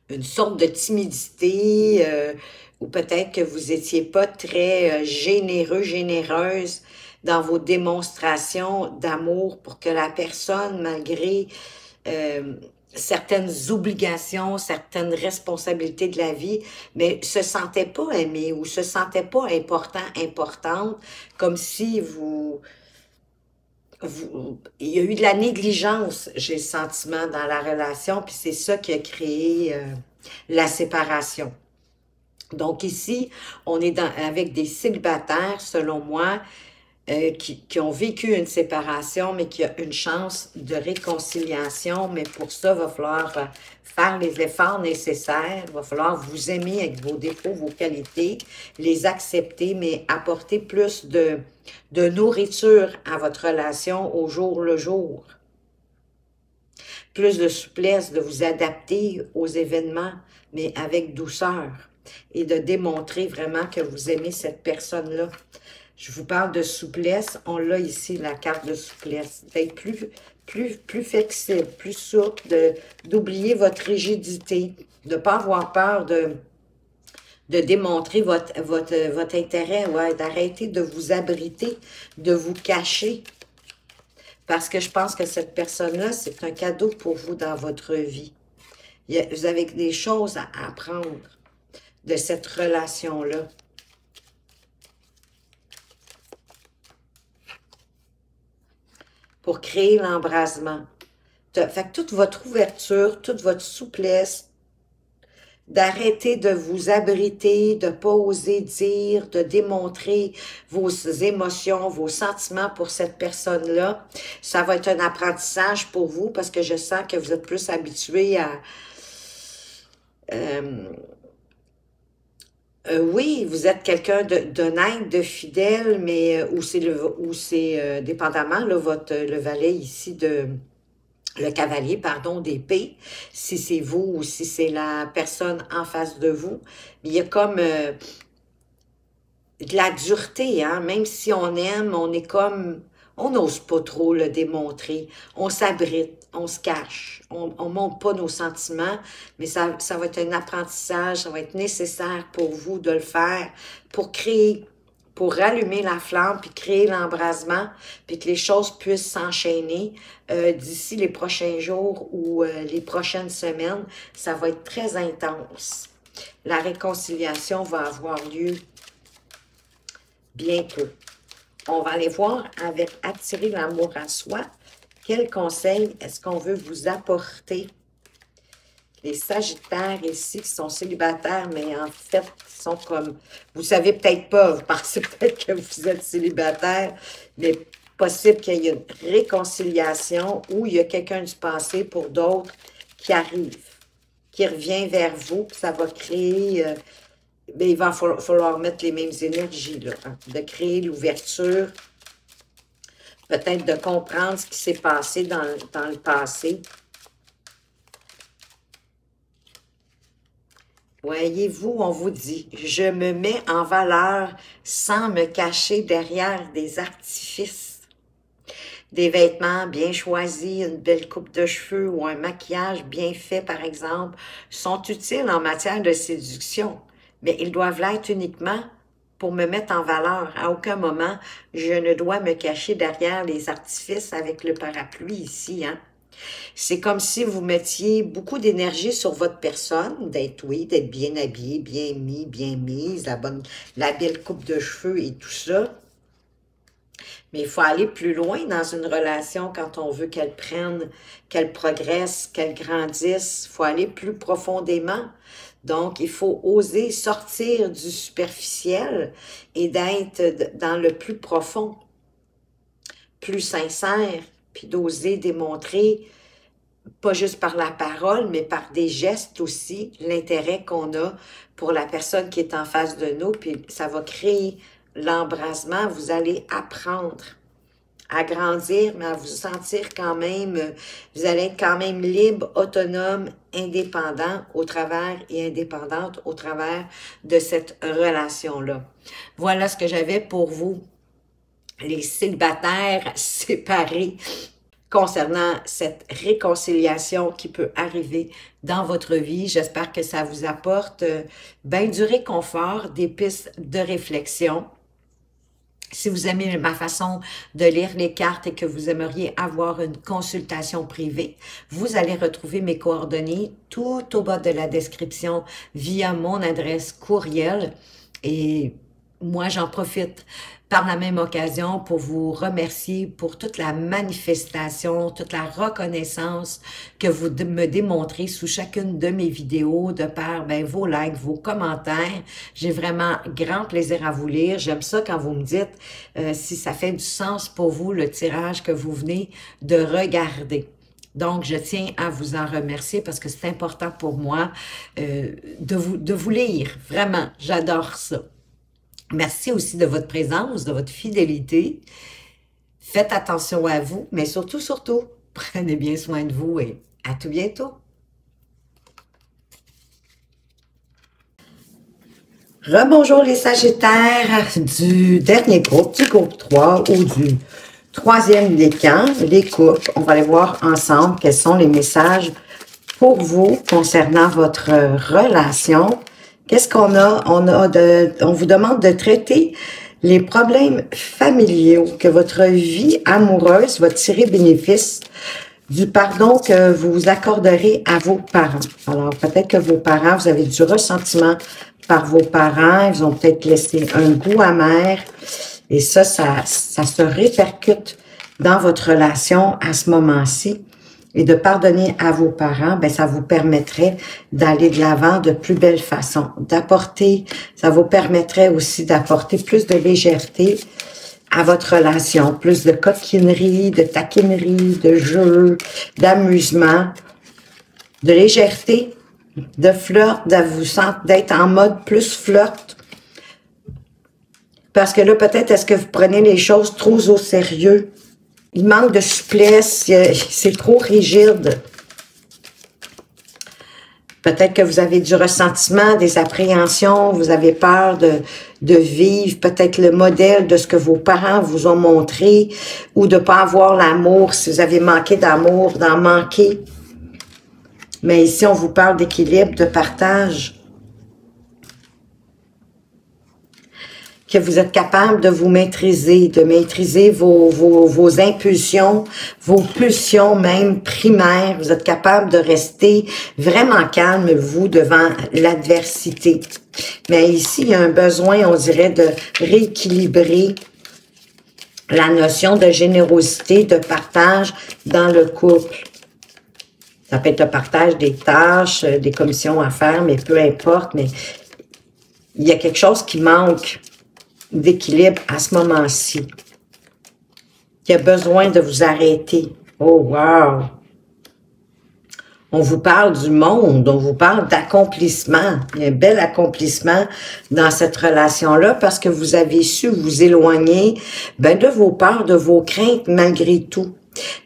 une sorte de timidité, euh, ou peut-être que vous étiez pas très euh, généreux, généreuse dans vos démonstrations d'amour pour que la personne, malgré euh, certaines obligations, certaines responsabilités de la vie, mais se sentait pas aimée ou se sentait pas important, importante, comme si vous, vous, il y a eu de la négligence, j'ai le sentiment, dans la relation, puis c'est ça qui a créé euh, la séparation. Donc ici, on est avec des célibataires, selon moi, euh, qui, qui, ont vécu une séparation, mais qui a une chance de réconciliation. Mais pour ça, il va falloir euh, faire les efforts nécessaires. Il va falloir vous aimer avec vos défauts, vos qualités, les accepter, mais apporter plus de, de nourriture à votre relation au jour le jour. Plus de souplesse, de vous adapter aux événements, mais avec douceur et de démontrer vraiment que vous aimez cette personne-là. Je vous parle de souplesse. On l'a ici, la carte de souplesse. D'être plus, plus, plus flexible, plus souple, d'oublier votre rigidité, de ne pas avoir peur de, de démontrer votre, votre, votre intérêt, ouais, d'arrêter de vous abriter, de vous cacher. Parce que je pense que cette personne-là, c'est un cadeau pour vous dans votre vie. vous avez des choses à apprendre de cette relation-là. Pour créer l'embrasement. Fait que toute votre ouverture, toute votre souplesse, d'arrêter de vous abriter, de pas oser dire, de démontrer vos émotions, vos sentiments pour cette personne-là. Ça va être un apprentissage pour vous parce que je sens que vous êtes plus habitué à... Euh, euh, oui, vous êtes quelqu'un d'honnête, de, fidèle, mais où c'est où c'est dépendamment là, votre le valet ici de le cavalier, pardon, d'épée, si c'est vous ou si c'est la personne en face de vous. Il y a comme euh, de la dureté, hein? même si on aime, on est comme, on n'ose pas trop le démontrer. On s'abrite, on se cache, on ne montre pas nos sentiments, mais ça, ça va être un apprentissage, ça va être nécessaire pour vous de le faire pour créer pour rallumer la flamme, puis créer l'embrasement, puis que les choses puissent s'enchaîner euh, d'ici les prochains jours ou euh, les prochaines semaines. Ça va être très intense. La réconciliation va avoir lieu bientôt. On va aller voir avec Attirer l'amour à soi. Quel conseil est-ce qu'on veut vous apporter? Les Sagittaires ici qui sont célibataires, mais en fait, qui sont comme, vous savez peut-être pas, vous pensez peut-être que vous êtes célibataire, mais possible qu'il y ait une réconciliation ou il y a quelqu'un du passé pour d'autres qui arrive, qui revient vers vous, ça va créer, euh, ben, il va falloir, mettre les mêmes énergies, hein, de créer l'ouverture, peut-être de comprendre ce qui s'est passé dans, dans le passé, Voyez-vous, on vous dit, je me mets en valeur sans me cacher derrière des artifices. Des vêtements bien choisis, une belle coupe de cheveux ou un maquillage bien fait, par exemple, sont utiles en matière de séduction, mais ils doivent l'être uniquement pour me mettre en valeur. À aucun moment, je ne dois me cacher derrière les artifices avec le parapluie ici, hein. C'est comme si vous mettiez beaucoup d'énergie sur votre personne, d'être, oui, d'être bien habillé, bien mis, bien mise, la bonne, la belle coupe de cheveux et tout ça. Mais il faut aller plus loin dans une relation quand on veut qu'elle prenne, qu'elle progresse, qu'elle grandisse. Il faut aller plus profondément. Donc, il faut oser sortir du superficiel et d'être dans le plus profond, plus sincère, puis d'oser démontrer, pas juste par la parole, mais par des gestes aussi, l'intérêt qu'on a pour la personne qui est en face de nous, puis ça va créer l'embrasement, vous allez apprendre à grandir, mais à vous sentir quand même, vous allez être quand même libre, autonome, indépendant au travers et indépendante au travers de cette relation-là. Voilà ce que j'avais pour vous les célibataires séparés concernant cette réconciliation qui peut arriver dans votre vie. J'espère que ça vous apporte euh, bien du réconfort, des pistes de réflexion. Si vous aimez ma façon de lire les cartes et que vous aimeriez avoir une consultation privée, vous allez retrouver mes coordonnées tout au bas de la description via mon adresse courriel. Et moi, j'en profite par la même occasion pour vous remercier pour toute la manifestation, toute la reconnaissance que vous me démontrez sous chacune de mes vidéos, de par ben, vos likes, vos commentaires. J'ai vraiment grand plaisir à vous lire. J'aime ça quand vous me dites euh, si ça fait du sens pour vous, le tirage que vous venez de regarder. Donc, je tiens à vous en remercier parce que c'est important pour moi euh, de, vous, de vous lire. Vraiment, j'adore ça. Merci aussi de votre présence, de votre fidélité. Faites attention à vous, mais surtout, surtout, prenez bien soin de vous et à tout bientôt. Rebonjour les Sagittaires du dernier groupe, du groupe 3 ou du troisième décan, les couples. On va aller voir ensemble quels sont les messages pour vous concernant votre relation Qu'est-ce qu'on a? On a on vous demande de traiter les problèmes familiaux, que votre vie amoureuse va tirer bénéfice du pardon que vous accorderez à vos parents. Alors, peut-être que vos parents, vous avez du ressentiment par vos parents, ils ont peut-être laissé un goût amer, et ça, ça, ça se répercute dans votre relation à ce moment-ci. Et de pardonner à vos parents, ben ça vous permettrait d'aller de l'avant de plus belle façon, d'apporter, ça vous permettrait aussi d'apporter plus de légèreté à votre relation, plus de coquinerie, de taquinerie, de jeu, d'amusement, de légèreté, de flirt, d'être en mode plus flirt. Parce que là, peut-être, est-ce que vous prenez les choses trop au sérieux? Il manque de souplesse, c'est trop rigide. Peut-être que vous avez du ressentiment, des appréhensions, vous avez peur de, de vivre peut-être le modèle de ce que vos parents vous ont montré ou de pas avoir l'amour, si vous avez manqué d'amour, d'en manquer. Mais ici, on vous parle d'équilibre, de partage. Que vous êtes capable de vous maîtriser, de maîtriser vos, vos, vos impulsions, vos pulsions même primaires. Vous êtes capable de rester vraiment calme, vous, devant l'adversité. Mais ici, il y a un besoin, on dirait, de rééquilibrer la notion de générosité, de partage dans le couple. Ça peut être le partage des tâches, des commissions à faire, mais peu importe, mais il y a quelque chose qui manque d'équilibre à ce moment-ci. Il y a besoin de vous arrêter. Oh, wow! On vous parle du monde, on vous parle d'accomplissement. Il y a un bel accomplissement dans cette relation-là parce que vous avez su vous éloigner ben, de vos peurs, de vos craintes malgré tout.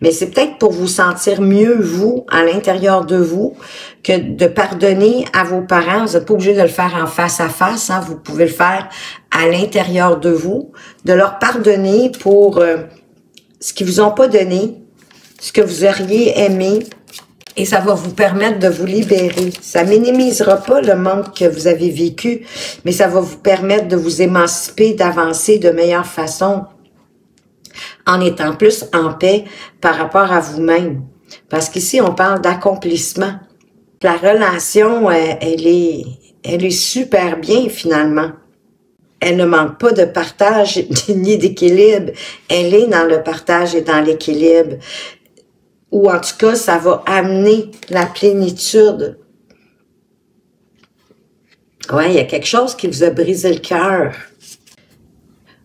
Mais c'est peut-être pour vous sentir mieux, vous, à l'intérieur de vous, que de pardonner à vos parents. Vous n'êtes pas obligé de le faire en face à face. Hein. Vous pouvez le faire à l'intérieur de vous. De leur pardonner pour euh, ce qu'ils vous ont pas donné, ce que vous auriez aimé. Et ça va vous permettre de vous libérer. Ça minimisera pas le manque que vous avez vécu, mais ça va vous permettre de vous émanciper, d'avancer de meilleure façon en étant plus en paix par rapport à vous-même. Parce qu'ici, on parle d'accomplissement. La relation, euh, elle est, elle est super bien finalement. Elle ne manque pas de partage ni d'équilibre. Elle est dans le partage et dans l'équilibre. Ou en tout cas, ça va amener la plénitude. Ouais, il y a quelque chose qui vous a brisé le cœur.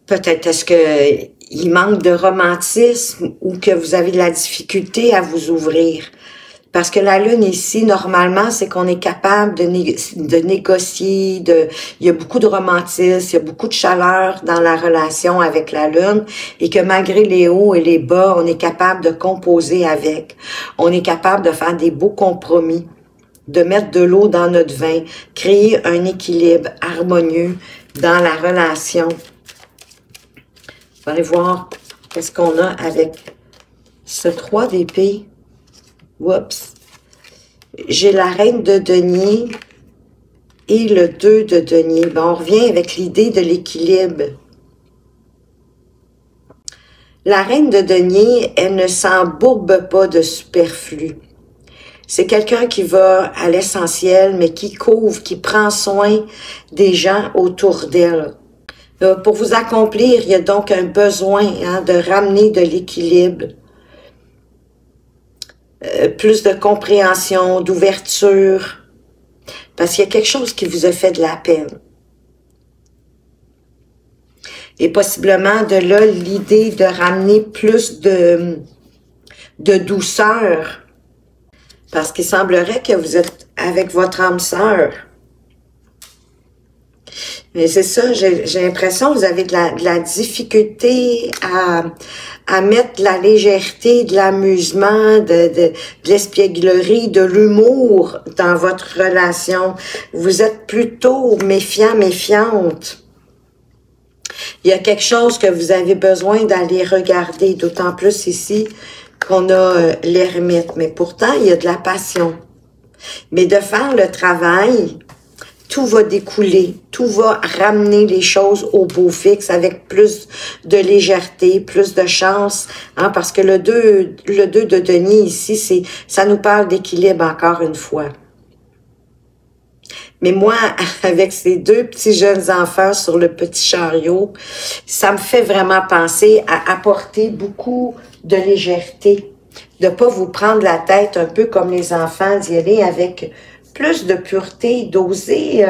Peut-être est-ce que il manque de romantisme ou que vous avez de la difficulté à vous ouvrir. Parce que la lune ici, normalement, c'est qu'on est capable de, négocier, de, il y a beaucoup de romantisme, il y a beaucoup de chaleur dans la relation avec la lune et que malgré les hauts et les bas, on est capable de composer avec. On est capable de faire des beaux compromis, de mettre de l'eau dans notre vin, créer un équilibre harmonieux dans la relation allez voir qu'est-ce qu'on a avec ce 3 d'épée. Oups. J'ai la reine de denier et le 2 de denier. On revient avec l'idée de l'équilibre. La reine de denier, elle ne s'embourbe pas de superflu. C'est quelqu'un qui va à l'essentiel, mais qui couvre, qui prend soin des gens autour d'elle. Euh, pour vous accomplir, il y a donc un besoin hein, de ramener de l'équilibre, euh, plus de compréhension, d'ouverture, parce qu'il y a quelque chose qui vous a fait de la peine. Et possiblement de là l'idée de ramener plus de, de douceur, parce qu'il semblerait que vous êtes avec votre âme sœur. Mais c'est ça, j'ai l'impression que vous avez de la, de la difficulté à, à mettre de la légèreté, de l'amusement, de, de, de l'espièglerie, de l'humour dans votre relation. Vous êtes plutôt méfiant, méfiante. Il y a quelque chose que vous avez besoin d'aller regarder, d'autant plus ici qu'on a euh, l'ermite. Mais pourtant, il y a de la passion. Mais de faire le travail, tout va découler, tout va ramener les choses au beau fixe avec plus de légèreté, plus de chance, hein, parce que le 2, le 2 de Denis ici, c'est, ça nous parle d'équilibre encore une fois. Mais moi, avec ces deux petits jeunes enfants sur le petit chariot, ça me fait vraiment penser à apporter beaucoup de légèreté. De pas vous prendre la tête un peu comme les enfants, d'y aller avec plus de pureté, d'oser euh,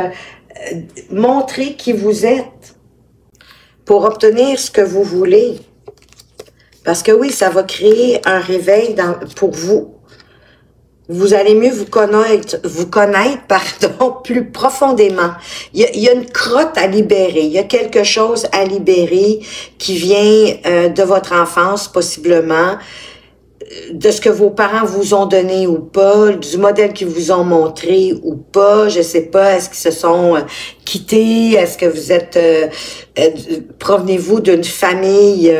euh, montrer qui vous êtes pour obtenir ce que vous voulez. Parce que oui, ça va créer un réveil dans, pour vous. Vous allez mieux vous connaître, vous connaître, pardon, plus profondément. Il y, a, une crotte à libérer. Il y a quelque chose à libérer qui vient euh, de votre enfance, possiblement, de ce que vos parents vous ont donné ou pas, du modèle qu'ils vous ont montré ou pas, je sais pas, est-ce qu'ils se sont euh, quittés, est-ce que vous êtes, euh, euh, provenez-vous d'une famille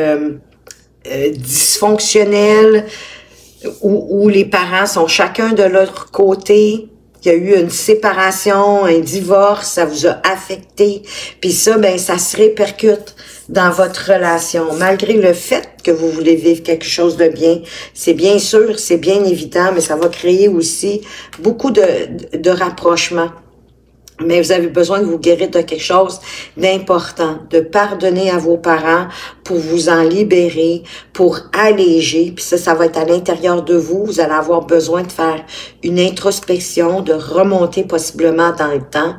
dysfonctionnelle où, où les parents sont chacun de leur côté, il y a eu une séparation, un divorce, ça vous a affecté, puis ça, ben, ça se répercute dans votre relation, malgré le fait que vous voulez vivre quelque chose de bien. C'est bien sûr, c'est bien évident, mais ça va créer aussi beaucoup de, de rapprochements mais vous avez besoin de vous guérir de quelque chose d'important, de pardonner à vos parents pour vous en libérer, pour alléger, puis ça, ça va être à l'intérieur de vous. Vous allez avoir besoin de faire une introspection, de remonter possiblement dans le temps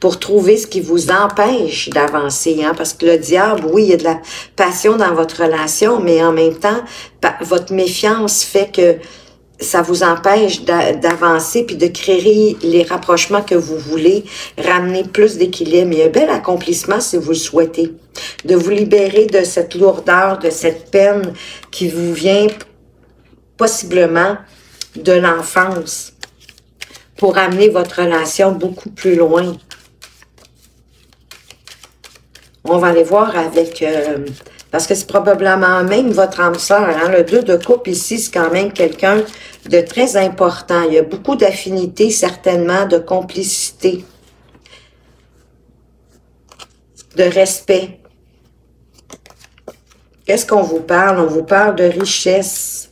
pour trouver ce qui vous empêche d'avancer, hein, parce que le diable, oui, il y a de la passion dans votre relation, mais en même temps, votre méfiance fait que ça vous empêche d'avancer puis de créer les rapprochements que vous voulez, ramener plus d'équilibre. Il y a un bel accomplissement si vous le souhaitez, de vous libérer de cette lourdeur, de cette peine qui vous vient possiblement de l'enfance pour amener votre relation beaucoup plus loin. On va aller voir avec... Euh, parce que c'est probablement même votre âme sœur. Hein? Le 2 de coupe ici, c'est quand même quelqu'un de très important. Il y a beaucoup d'affinités, certainement, de complicité, de respect. Qu'est-ce qu'on vous parle? On vous parle de richesse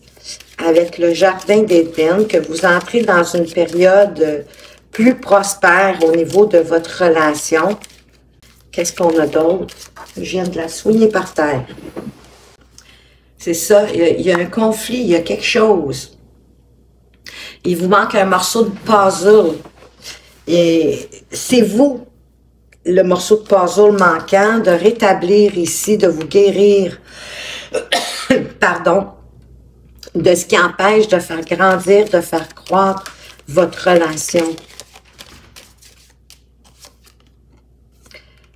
avec le jardin d'Éden, que vous entrez dans une période plus prospère au niveau de votre relation. Qu'est-ce qu'on a d'autre? Je viens de la soigner par terre. C'est ça, il y, a, un conflit, il y a quelque chose. Il vous manque un morceau de puzzle. Et c'est vous, le morceau de puzzle manquant, de rétablir ici, de vous guérir, pardon, de ce qui empêche de faire grandir, de faire croître votre relation.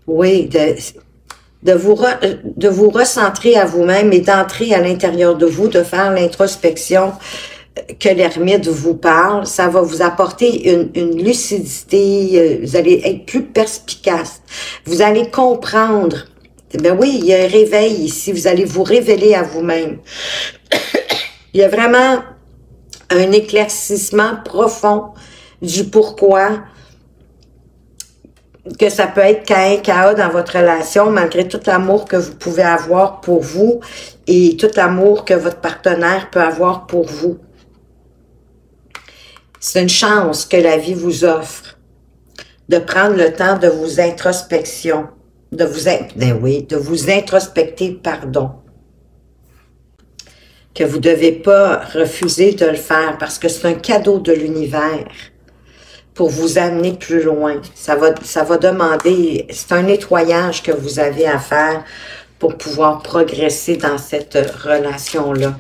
Oui, de, de vous, de vous recentrer à vous-même et d'entrer à l'intérieur de vous, de faire l'introspection que l'ermite vous parle, ça va vous apporter une, une, lucidité, euh, vous allez être plus perspicace, vous allez comprendre. Ben oui, il y a un réveil ici, vous allez vous révéler à vous-même. il y a vraiment un éclaircissement profond du pourquoi que ça peut être un chaos dans votre relation, malgré tout l'amour que vous pouvez avoir pour vous et tout l'amour que votre partenaire peut avoir pour vous. C'est une chance que la vie vous offre de prendre le temps de vous introspection, de vous, ben de vous introspecter, pardon. Que vous ne devez pas refuser de le faire parce que c'est un cadeau de l'univers pour vous amener plus loin. Ça va, ça va demander, c'est un nettoyage que vous avez à faire pour pouvoir progresser dans cette relation-là.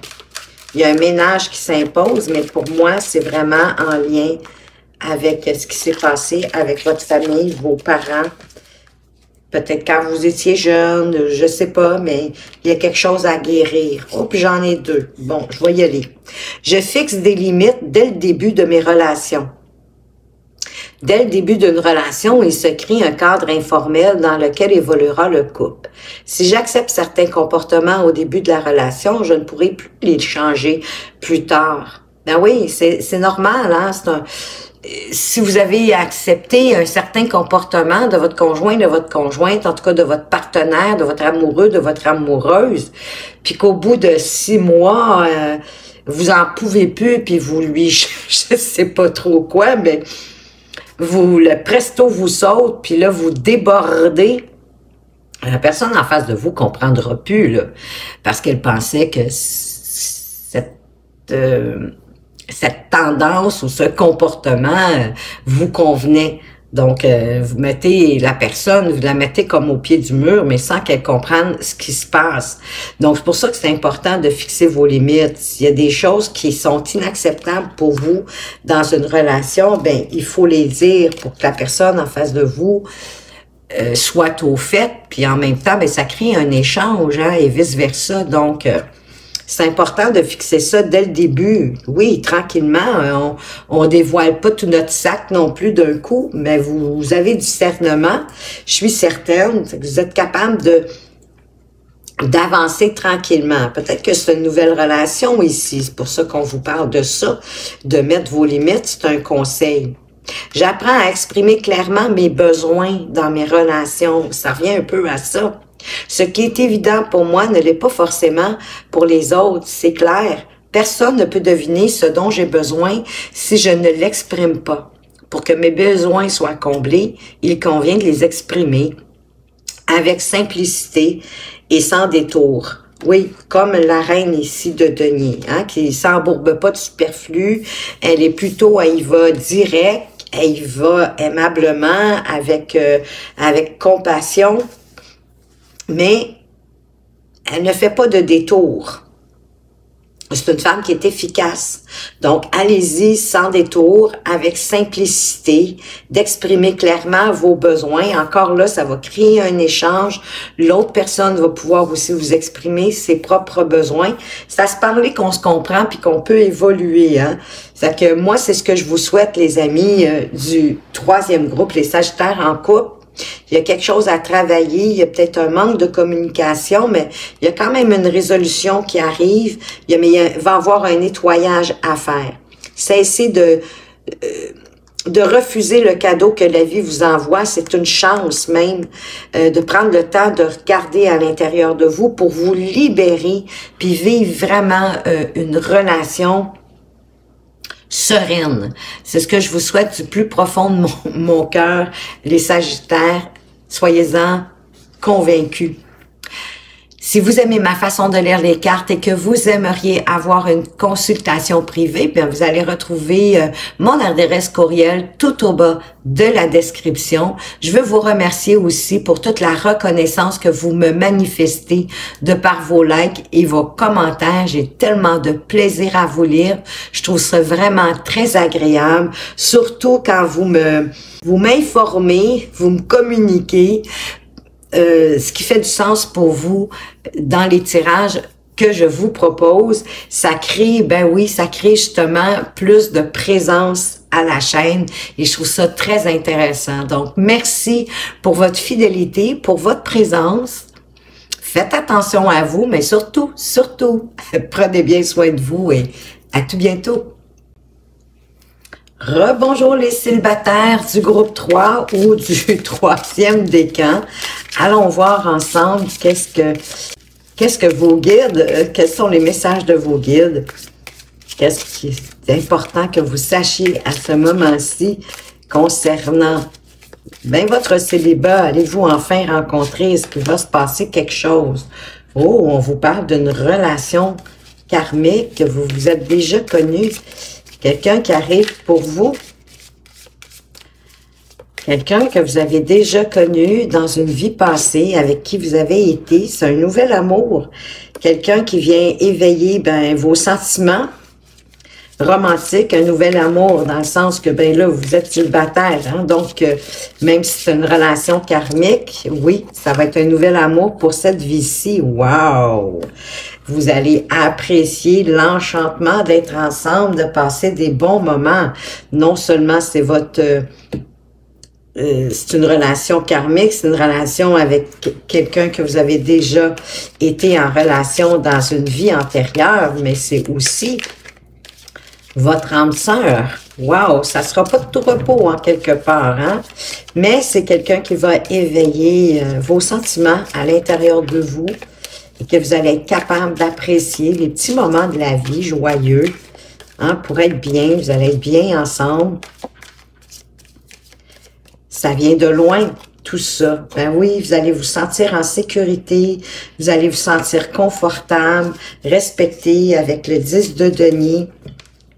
Il y a un ménage qui s'impose, mais pour moi, c'est vraiment en lien avec ce qui s'est passé avec votre famille, vos parents. Peut-être quand vous étiez jeune, je sais pas, mais il y a quelque chose à guérir. Oh, puis j'en ai deux. Bon, je vais y aller. Je fixe des limites dès le début de mes relations. Dès le début d'une relation, il se crée un cadre informel dans lequel évoluera le couple. Si j'accepte certains comportements au début de la relation, je ne pourrai plus les changer plus tard. Ben oui, c'est normal, hein? Un, si vous avez accepté un certain comportement de votre conjoint, de votre conjointe, en tout cas de votre partenaire, de votre amoureux, de votre amoureuse, puis qu'au bout de six mois, euh, vous en pouvez plus, puis vous lui, je sais pas trop quoi, mais vous, le presto vous saute, puis là, vous débordez. La personne en face de vous comprendra plus, là, parce qu'elle pensait que cette euh, cette tendance ou ce comportement euh, vous convenait. Donc, euh, vous mettez la personne, vous la mettez comme au pied du mur, mais sans qu'elle comprenne ce qui se passe. Donc, c'est pour ça que c'est important de fixer vos limites. Il y a des choses qui sont inacceptables pour vous dans une relation, ben il faut les dire pour que la personne en face de vous euh, soit au fait, puis en même temps, ben, ça crée un échange hein, et vice-versa. Donc, euh, c'est important de fixer ça dès le début. Oui, tranquillement, euh, on, on dévoile pas tout notre sac non plus d'un coup, mais vous, avez du discernement. Je suis certaine que vous êtes capable de d'avancer tranquillement. Peut-être que c'est une nouvelle relation ici. C'est pour ça qu'on vous parle de ça, de mettre vos limites. C'est un conseil. J'apprends à exprimer clairement mes besoins dans mes relations. Ça revient un peu à ça. Ce qui est évident pour moi ne l'est pas forcément pour les autres, c'est clair. Personne ne peut deviner ce dont j'ai besoin si je ne l'exprime pas. Pour que mes besoins soient comblés, il convient de les exprimer avec simplicité et sans détour. Oui, comme la reine ici de Denier, hein, qui s'embourbe pas de superflu, elle est plutôt, elle y va direct, elle y va aimablement, avec, euh, avec compassion, mais elle ne fait pas de détour. C'est une femme qui est efficace. Donc, allez-y sans détour, avec simplicité, d'exprimer clairement vos besoins. Encore là, ça va créer un échange. L'autre personne va pouvoir aussi vous exprimer ses propres besoins. C'est à se parler qu'on se comprend puis qu'on peut évoluer. Hein? C'est que moi, c'est ce que je vous souhaite, les amis euh, du troisième groupe, les Sagittaires en couple il y a quelque chose à travailler, il y a peut-être un manque de communication, mais il y a quand même une résolution qui arrive, il, y mais il va y avoir un nettoyage à faire. Cessez de, euh, de refuser le cadeau que la vie vous envoie, c'est une chance même euh, de prendre le temps de regarder à l'intérieur de vous pour vous libérer, puis vivre vraiment euh, une relation sereine. C'est ce que je vous souhaite du plus profond de mon, cœur, les Sagittaires. Soyez-en convaincus. Si vous aimez ma façon de lire les cartes et que vous aimeriez avoir une consultation privée, bien vous allez retrouver euh, mon adresse courriel tout au bas de la description. Je veux vous remercier aussi pour toute la reconnaissance que vous me manifestez de par vos likes et vos commentaires. J'ai tellement de plaisir à vous lire. Je trouve ça vraiment très agréable, surtout quand vous me vous m'informez, vous me communiquez. Euh, ce qui fait du sens pour vous dans les tirages que je vous propose, ça crée, ben oui, ça crée justement plus de présence à la chaîne et je trouve ça très intéressant. Donc, merci pour votre fidélité, pour votre présence. Faites attention à vous, mais surtout, surtout, prenez bien soin de vous et à tout bientôt. Rebonjour les célibataires du groupe 3 ou du troisième décan. Allons voir ensemble qu'est-ce que qu'est-ce que vos guides, euh, quels sont les messages de vos guides. Qu'est-ce qui est important que vous sachiez à ce moment-ci concernant ben, votre célibat? Allez-vous enfin rencontrer? Est-ce qu'il va se passer quelque chose? Oh, on vous parle d'une relation karmique que vous vous êtes déjà connue. Quelqu'un qui arrive pour vous. Quelqu'un que vous avez déjà connu dans une vie passée, avec qui vous avez été. C'est un nouvel amour. Quelqu'un qui vient éveiller ben, vos sentiments romantiques, un nouvel amour, dans le sens que, ben là, vous êtes célibataire. Hein? Donc, euh, même si c'est une relation karmique, oui, ça va être un nouvel amour pour cette vie-ci. Wow! Vous allez apprécier l'enchantement d'être ensemble, de passer des bons moments. Non seulement c'est votre... Euh, euh, c'est une relation karmique, c'est une relation avec quelqu'un que vous avez déjà été en relation dans une vie antérieure, mais c'est aussi votre âme sœur. Wow, ça sera pas de tout repos en quelque part, hein? Mais c'est quelqu'un qui va éveiller euh, vos sentiments à l'intérieur de vous, et que vous allez être capable d'apprécier les petits moments de la vie joyeux, hein, pour être bien, vous allez être bien ensemble. Ça vient de loin. tout ça. Ben oui, vous allez vous sentir en sécurité, vous allez vous sentir confortable, respecté avec le 10 de denier.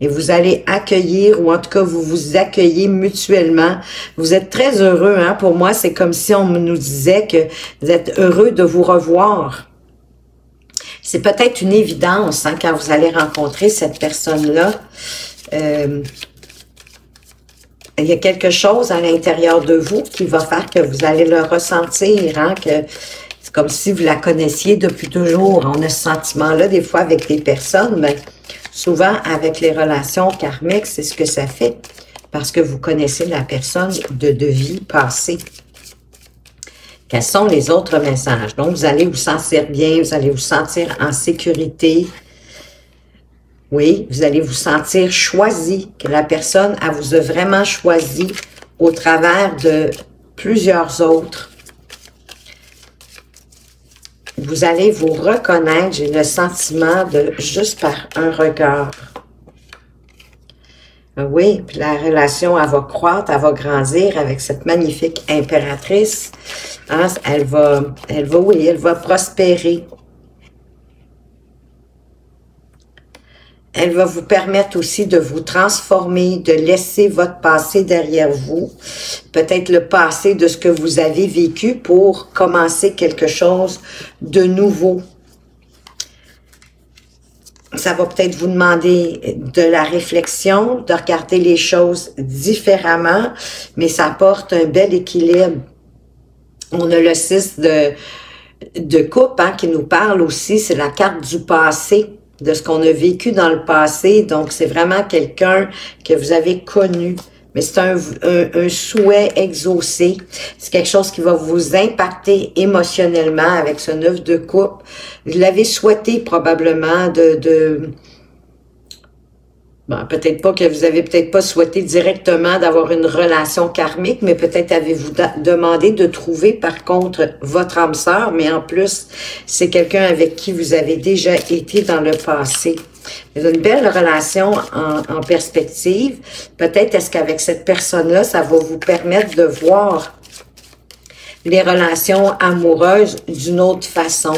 Et vous allez accueillir, ou en tout cas, vous vous accueillez mutuellement. Vous êtes très heureux, hein? Pour moi, c'est comme si on nous disait que vous êtes heureux de vous revoir. C'est peut-être une évidence hein, quand vous allez rencontrer cette personne-là. Euh, il y a quelque chose à l'intérieur de vous qui va faire que vous allez le ressentir, hein, que c'est comme si vous la connaissiez depuis toujours. On a ce sentiment-là des fois avec des personnes, mais souvent avec les relations karmiques, c'est ce que ça fait, parce que vous connaissez la personne de, de vie passée. Quels sont les autres messages? Donc, vous allez vous sentir bien, vous allez vous sentir en sécurité, oui, vous allez vous sentir choisi, que la personne elle vous a vraiment choisi au travers de plusieurs autres. Vous allez vous reconnaître, j'ai le sentiment de juste par un regard. Oui, puis la relation, elle va croître, elle va grandir avec cette magnifique impératrice. Hein, elle va, elle va, oui, elle va prospérer. Elle va vous permettre aussi de vous transformer, de laisser votre passé derrière vous, peut-être le passé de ce que vous avez vécu pour commencer quelque chose de nouveau. Ça va peut-être vous demander de la réflexion, de regarder les choses différemment, mais ça apporte un bel équilibre. On a le 6 de, de coupe hein, qui nous parle aussi, c'est la carte du passé de ce qu'on a vécu dans le passé. Donc, c'est vraiment quelqu'un que vous avez connu. Mais c'est un, un, souhait exaucé. C'est quelque chose qui va vous impacter émotionnellement avec ce neuf de coupe. Vous l'avez souhaité probablement de, de Bon, peut-être pas que vous avez peut-être pas souhaité directement d'avoir une relation karmique, mais peut-être avez-vous demandé de trouver par contre votre âme sœur, mais en plus, c'est quelqu'un avec qui vous avez déjà été dans le passé. Une belle relation en, perspective. Peut-être est-ce qu'avec cette personne-là, ça va vous permettre de voir les relations amoureuses d'une autre façon,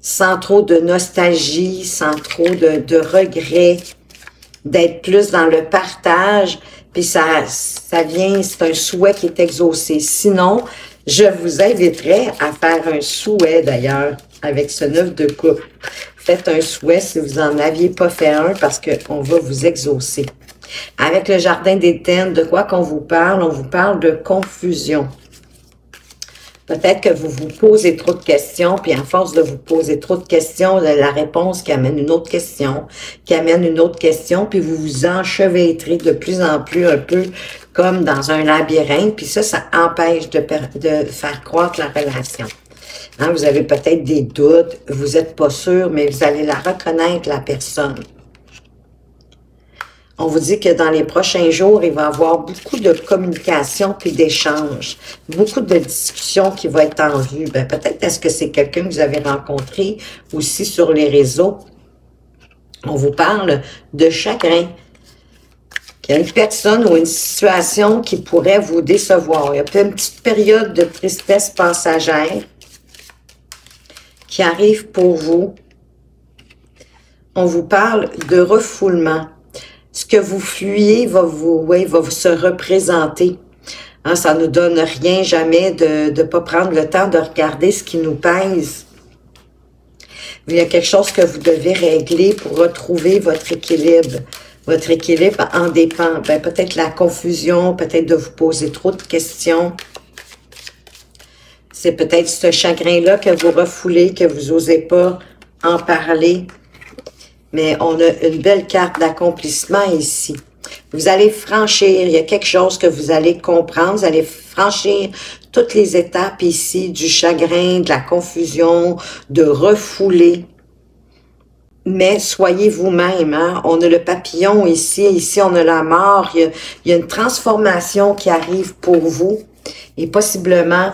sans trop de nostalgie, sans trop de, de regrets, d'être plus dans le partage, puis ça, ça vient, c'est un souhait qui est exaucé. Sinon, je vous inviterai à faire un souhait d'ailleurs avec ce neuf de coupe. Faites un souhait si vous en aviez pas fait un parce qu'on va vous exaucer. Avec le jardin tentes, de quoi qu'on vous parle? On vous parle de confusion. Peut-être que vous vous posez trop de questions, puis à force de vous poser trop de questions, la réponse qui amène une autre question, qui amène une autre question, puis vous vous enchevêtrez de plus en plus un peu comme dans un labyrinthe, puis ça, ça empêche de faire croître la relation. Hein, vous avez peut-être des doutes, vous n'êtes pas sûr, mais vous allez la reconnaître, la personne. On vous dit que dans les prochains jours, il va y avoir beaucoup de communication puis d'échanges, beaucoup de discussions qui vont être en vue. Ben, peut-être est-ce que c'est quelqu'un que vous avez rencontré aussi sur les réseaux. On vous parle de chagrin. Il y a une personne ou une situation qui pourrait vous décevoir. Il y a une petite période de tristesse passagère qui arrive pour vous. On vous parle de refoulement ce que vous fuyez va vous, ouais, va vous se représenter. Hein, ça nous donne rien jamais de ne pas prendre le temps de regarder ce qui nous pèse. Il y a quelque chose que vous devez régler pour retrouver votre équilibre. Votre équilibre en dépend. Ben, peut-être la confusion, peut-être de vous poser trop de questions. C'est peut-être ce chagrin-là que vous refoulez, que vous n'osez pas en parler mais on a une belle carte d'accomplissement ici. Vous allez franchir, il y a quelque chose que vous allez comprendre, vous allez franchir toutes les étapes ici du chagrin, de la confusion, de refouler. Mais soyez vous-même. Hein? On a le papillon ici, ici on a la mort. Il y a, il y a une transformation qui arrive pour vous et possiblement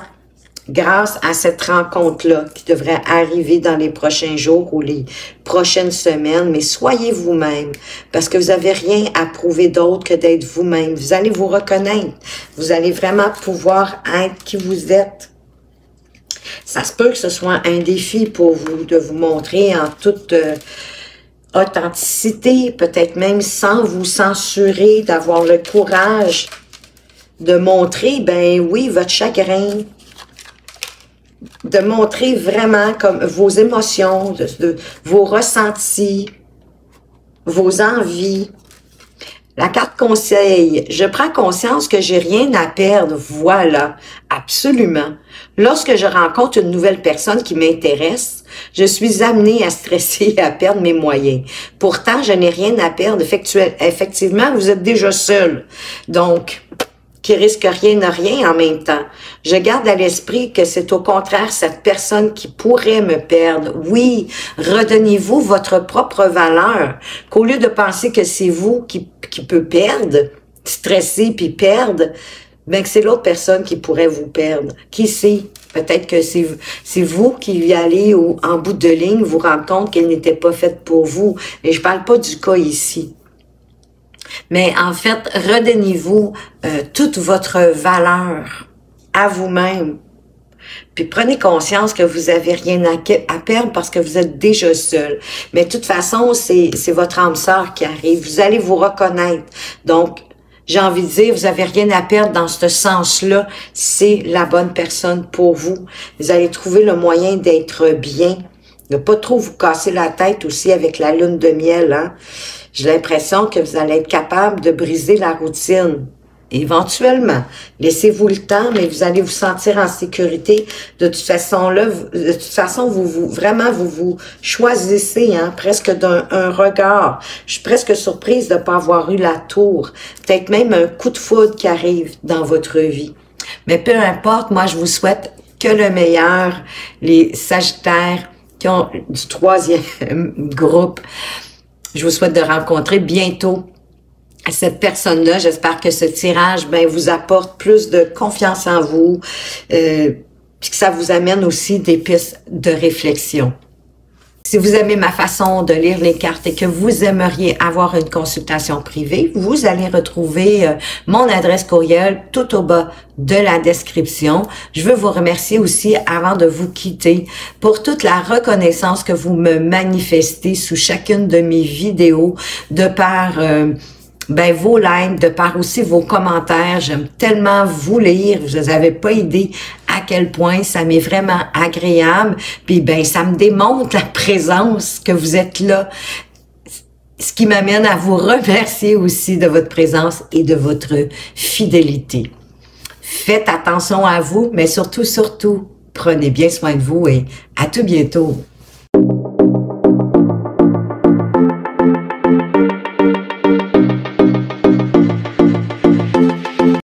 grâce à cette rencontre-là qui devrait arriver dans les prochains jours ou les prochaines semaines, mais soyez vous-même parce que vous n'avez rien à prouver d'autre que d'être vous-même. Vous allez vous reconnaître. Vous allez vraiment pouvoir être qui vous êtes. Ça se peut que ce soit un défi pour vous de vous montrer en toute euh, authenticité, peut-être même sans vous censurer, d'avoir le courage de montrer, ben oui, votre chagrin, de montrer vraiment comme vos émotions, vos ressentis, vos envies. La carte conseil, je prends conscience que j'ai rien à perdre. Voilà, absolument. Lorsque je rencontre une nouvelle personne qui m'intéresse, je suis amenée à stresser et à perdre mes moyens. Pourtant, je n'ai rien à perdre. Effectivement, vous êtes déjà seul. Donc, qui risque rien à rien en même temps. Je garde à l'esprit que c'est au contraire cette personne qui pourrait me perdre. Oui, redonnez-vous votre propre valeur, qu'au lieu de penser que c'est vous qui, qui peut perdre, stresser puis perdre, ben que c'est l'autre personne qui pourrait vous perdre. Qui sait? Peut-être que c'est vous qui y allez ou en bout de ligne vous rendre compte qu'elle n'était pas faite pour vous. Et je parle pas du cas ici. Mais en fait, redonnez-vous euh, toute votre valeur à vous-même. Puis prenez conscience que vous avez rien à, perdre parce que vous êtes déjà seul. Mais de toute façon, c'est votre âme sœur qui arrive. Vous allez vous reconnaître. Donc, j'ai envie de dire, vous avez rien à perdre dans ce sens-là. C'est la bonne personne pour vous. Vous allez trouver le moyen d'être bien. Ne pas trop vous casser la tête aussi avec la lune de miel. Hein? J'ai l'impression que vous allez être capable de briser la routine. Éventuellement, laissez-vous le temps, mais vous allez vous sentir en sécurité. De toute façon, là, de toute façon, vous, vous vraiment, vous vous choisissez, hein, presque d'un un regard. Je suis presque surprise de ne pas avoir eu la tour. Peut-être même un coup de foudre qui arrive dans votre vie. Mais peu importe, moi, je vous souhaite que le meilleur. Les Sagittaires qui ont du troisième groupe, je vous souhaite de rencontrer bientôt cette personne-là. J'espère que ce tirage ben, vous apporte plus de confiance en vous, euh, puis que ça vous amène aussi des pistes de réflexion. Si vous aimez ma façon de lire les cartes et que vous aimeriez avoir une consultation privée, vous allez retrouver euh, mon adresse courriel tout au bas de la description. Je veux vous remercier aussi avant de vous quitter pour toute la reconnaissance que vous me manifestez sous chacune de mes vidéos de par... Euh, ben vos likes, de par aussi vos commentaires. J'aime tellement vous lire. Vous n'avez pas idée à quel point ça m'est vraiment agréable. Puis ben ça me démontre la présence que vous êtes là. Ce qui m'amène à vous remercier aussi de votre présence et de votre fidélité. Faites attention à vous, mais surtout, surtout, prenez bien soin de vous et à tout bientôt.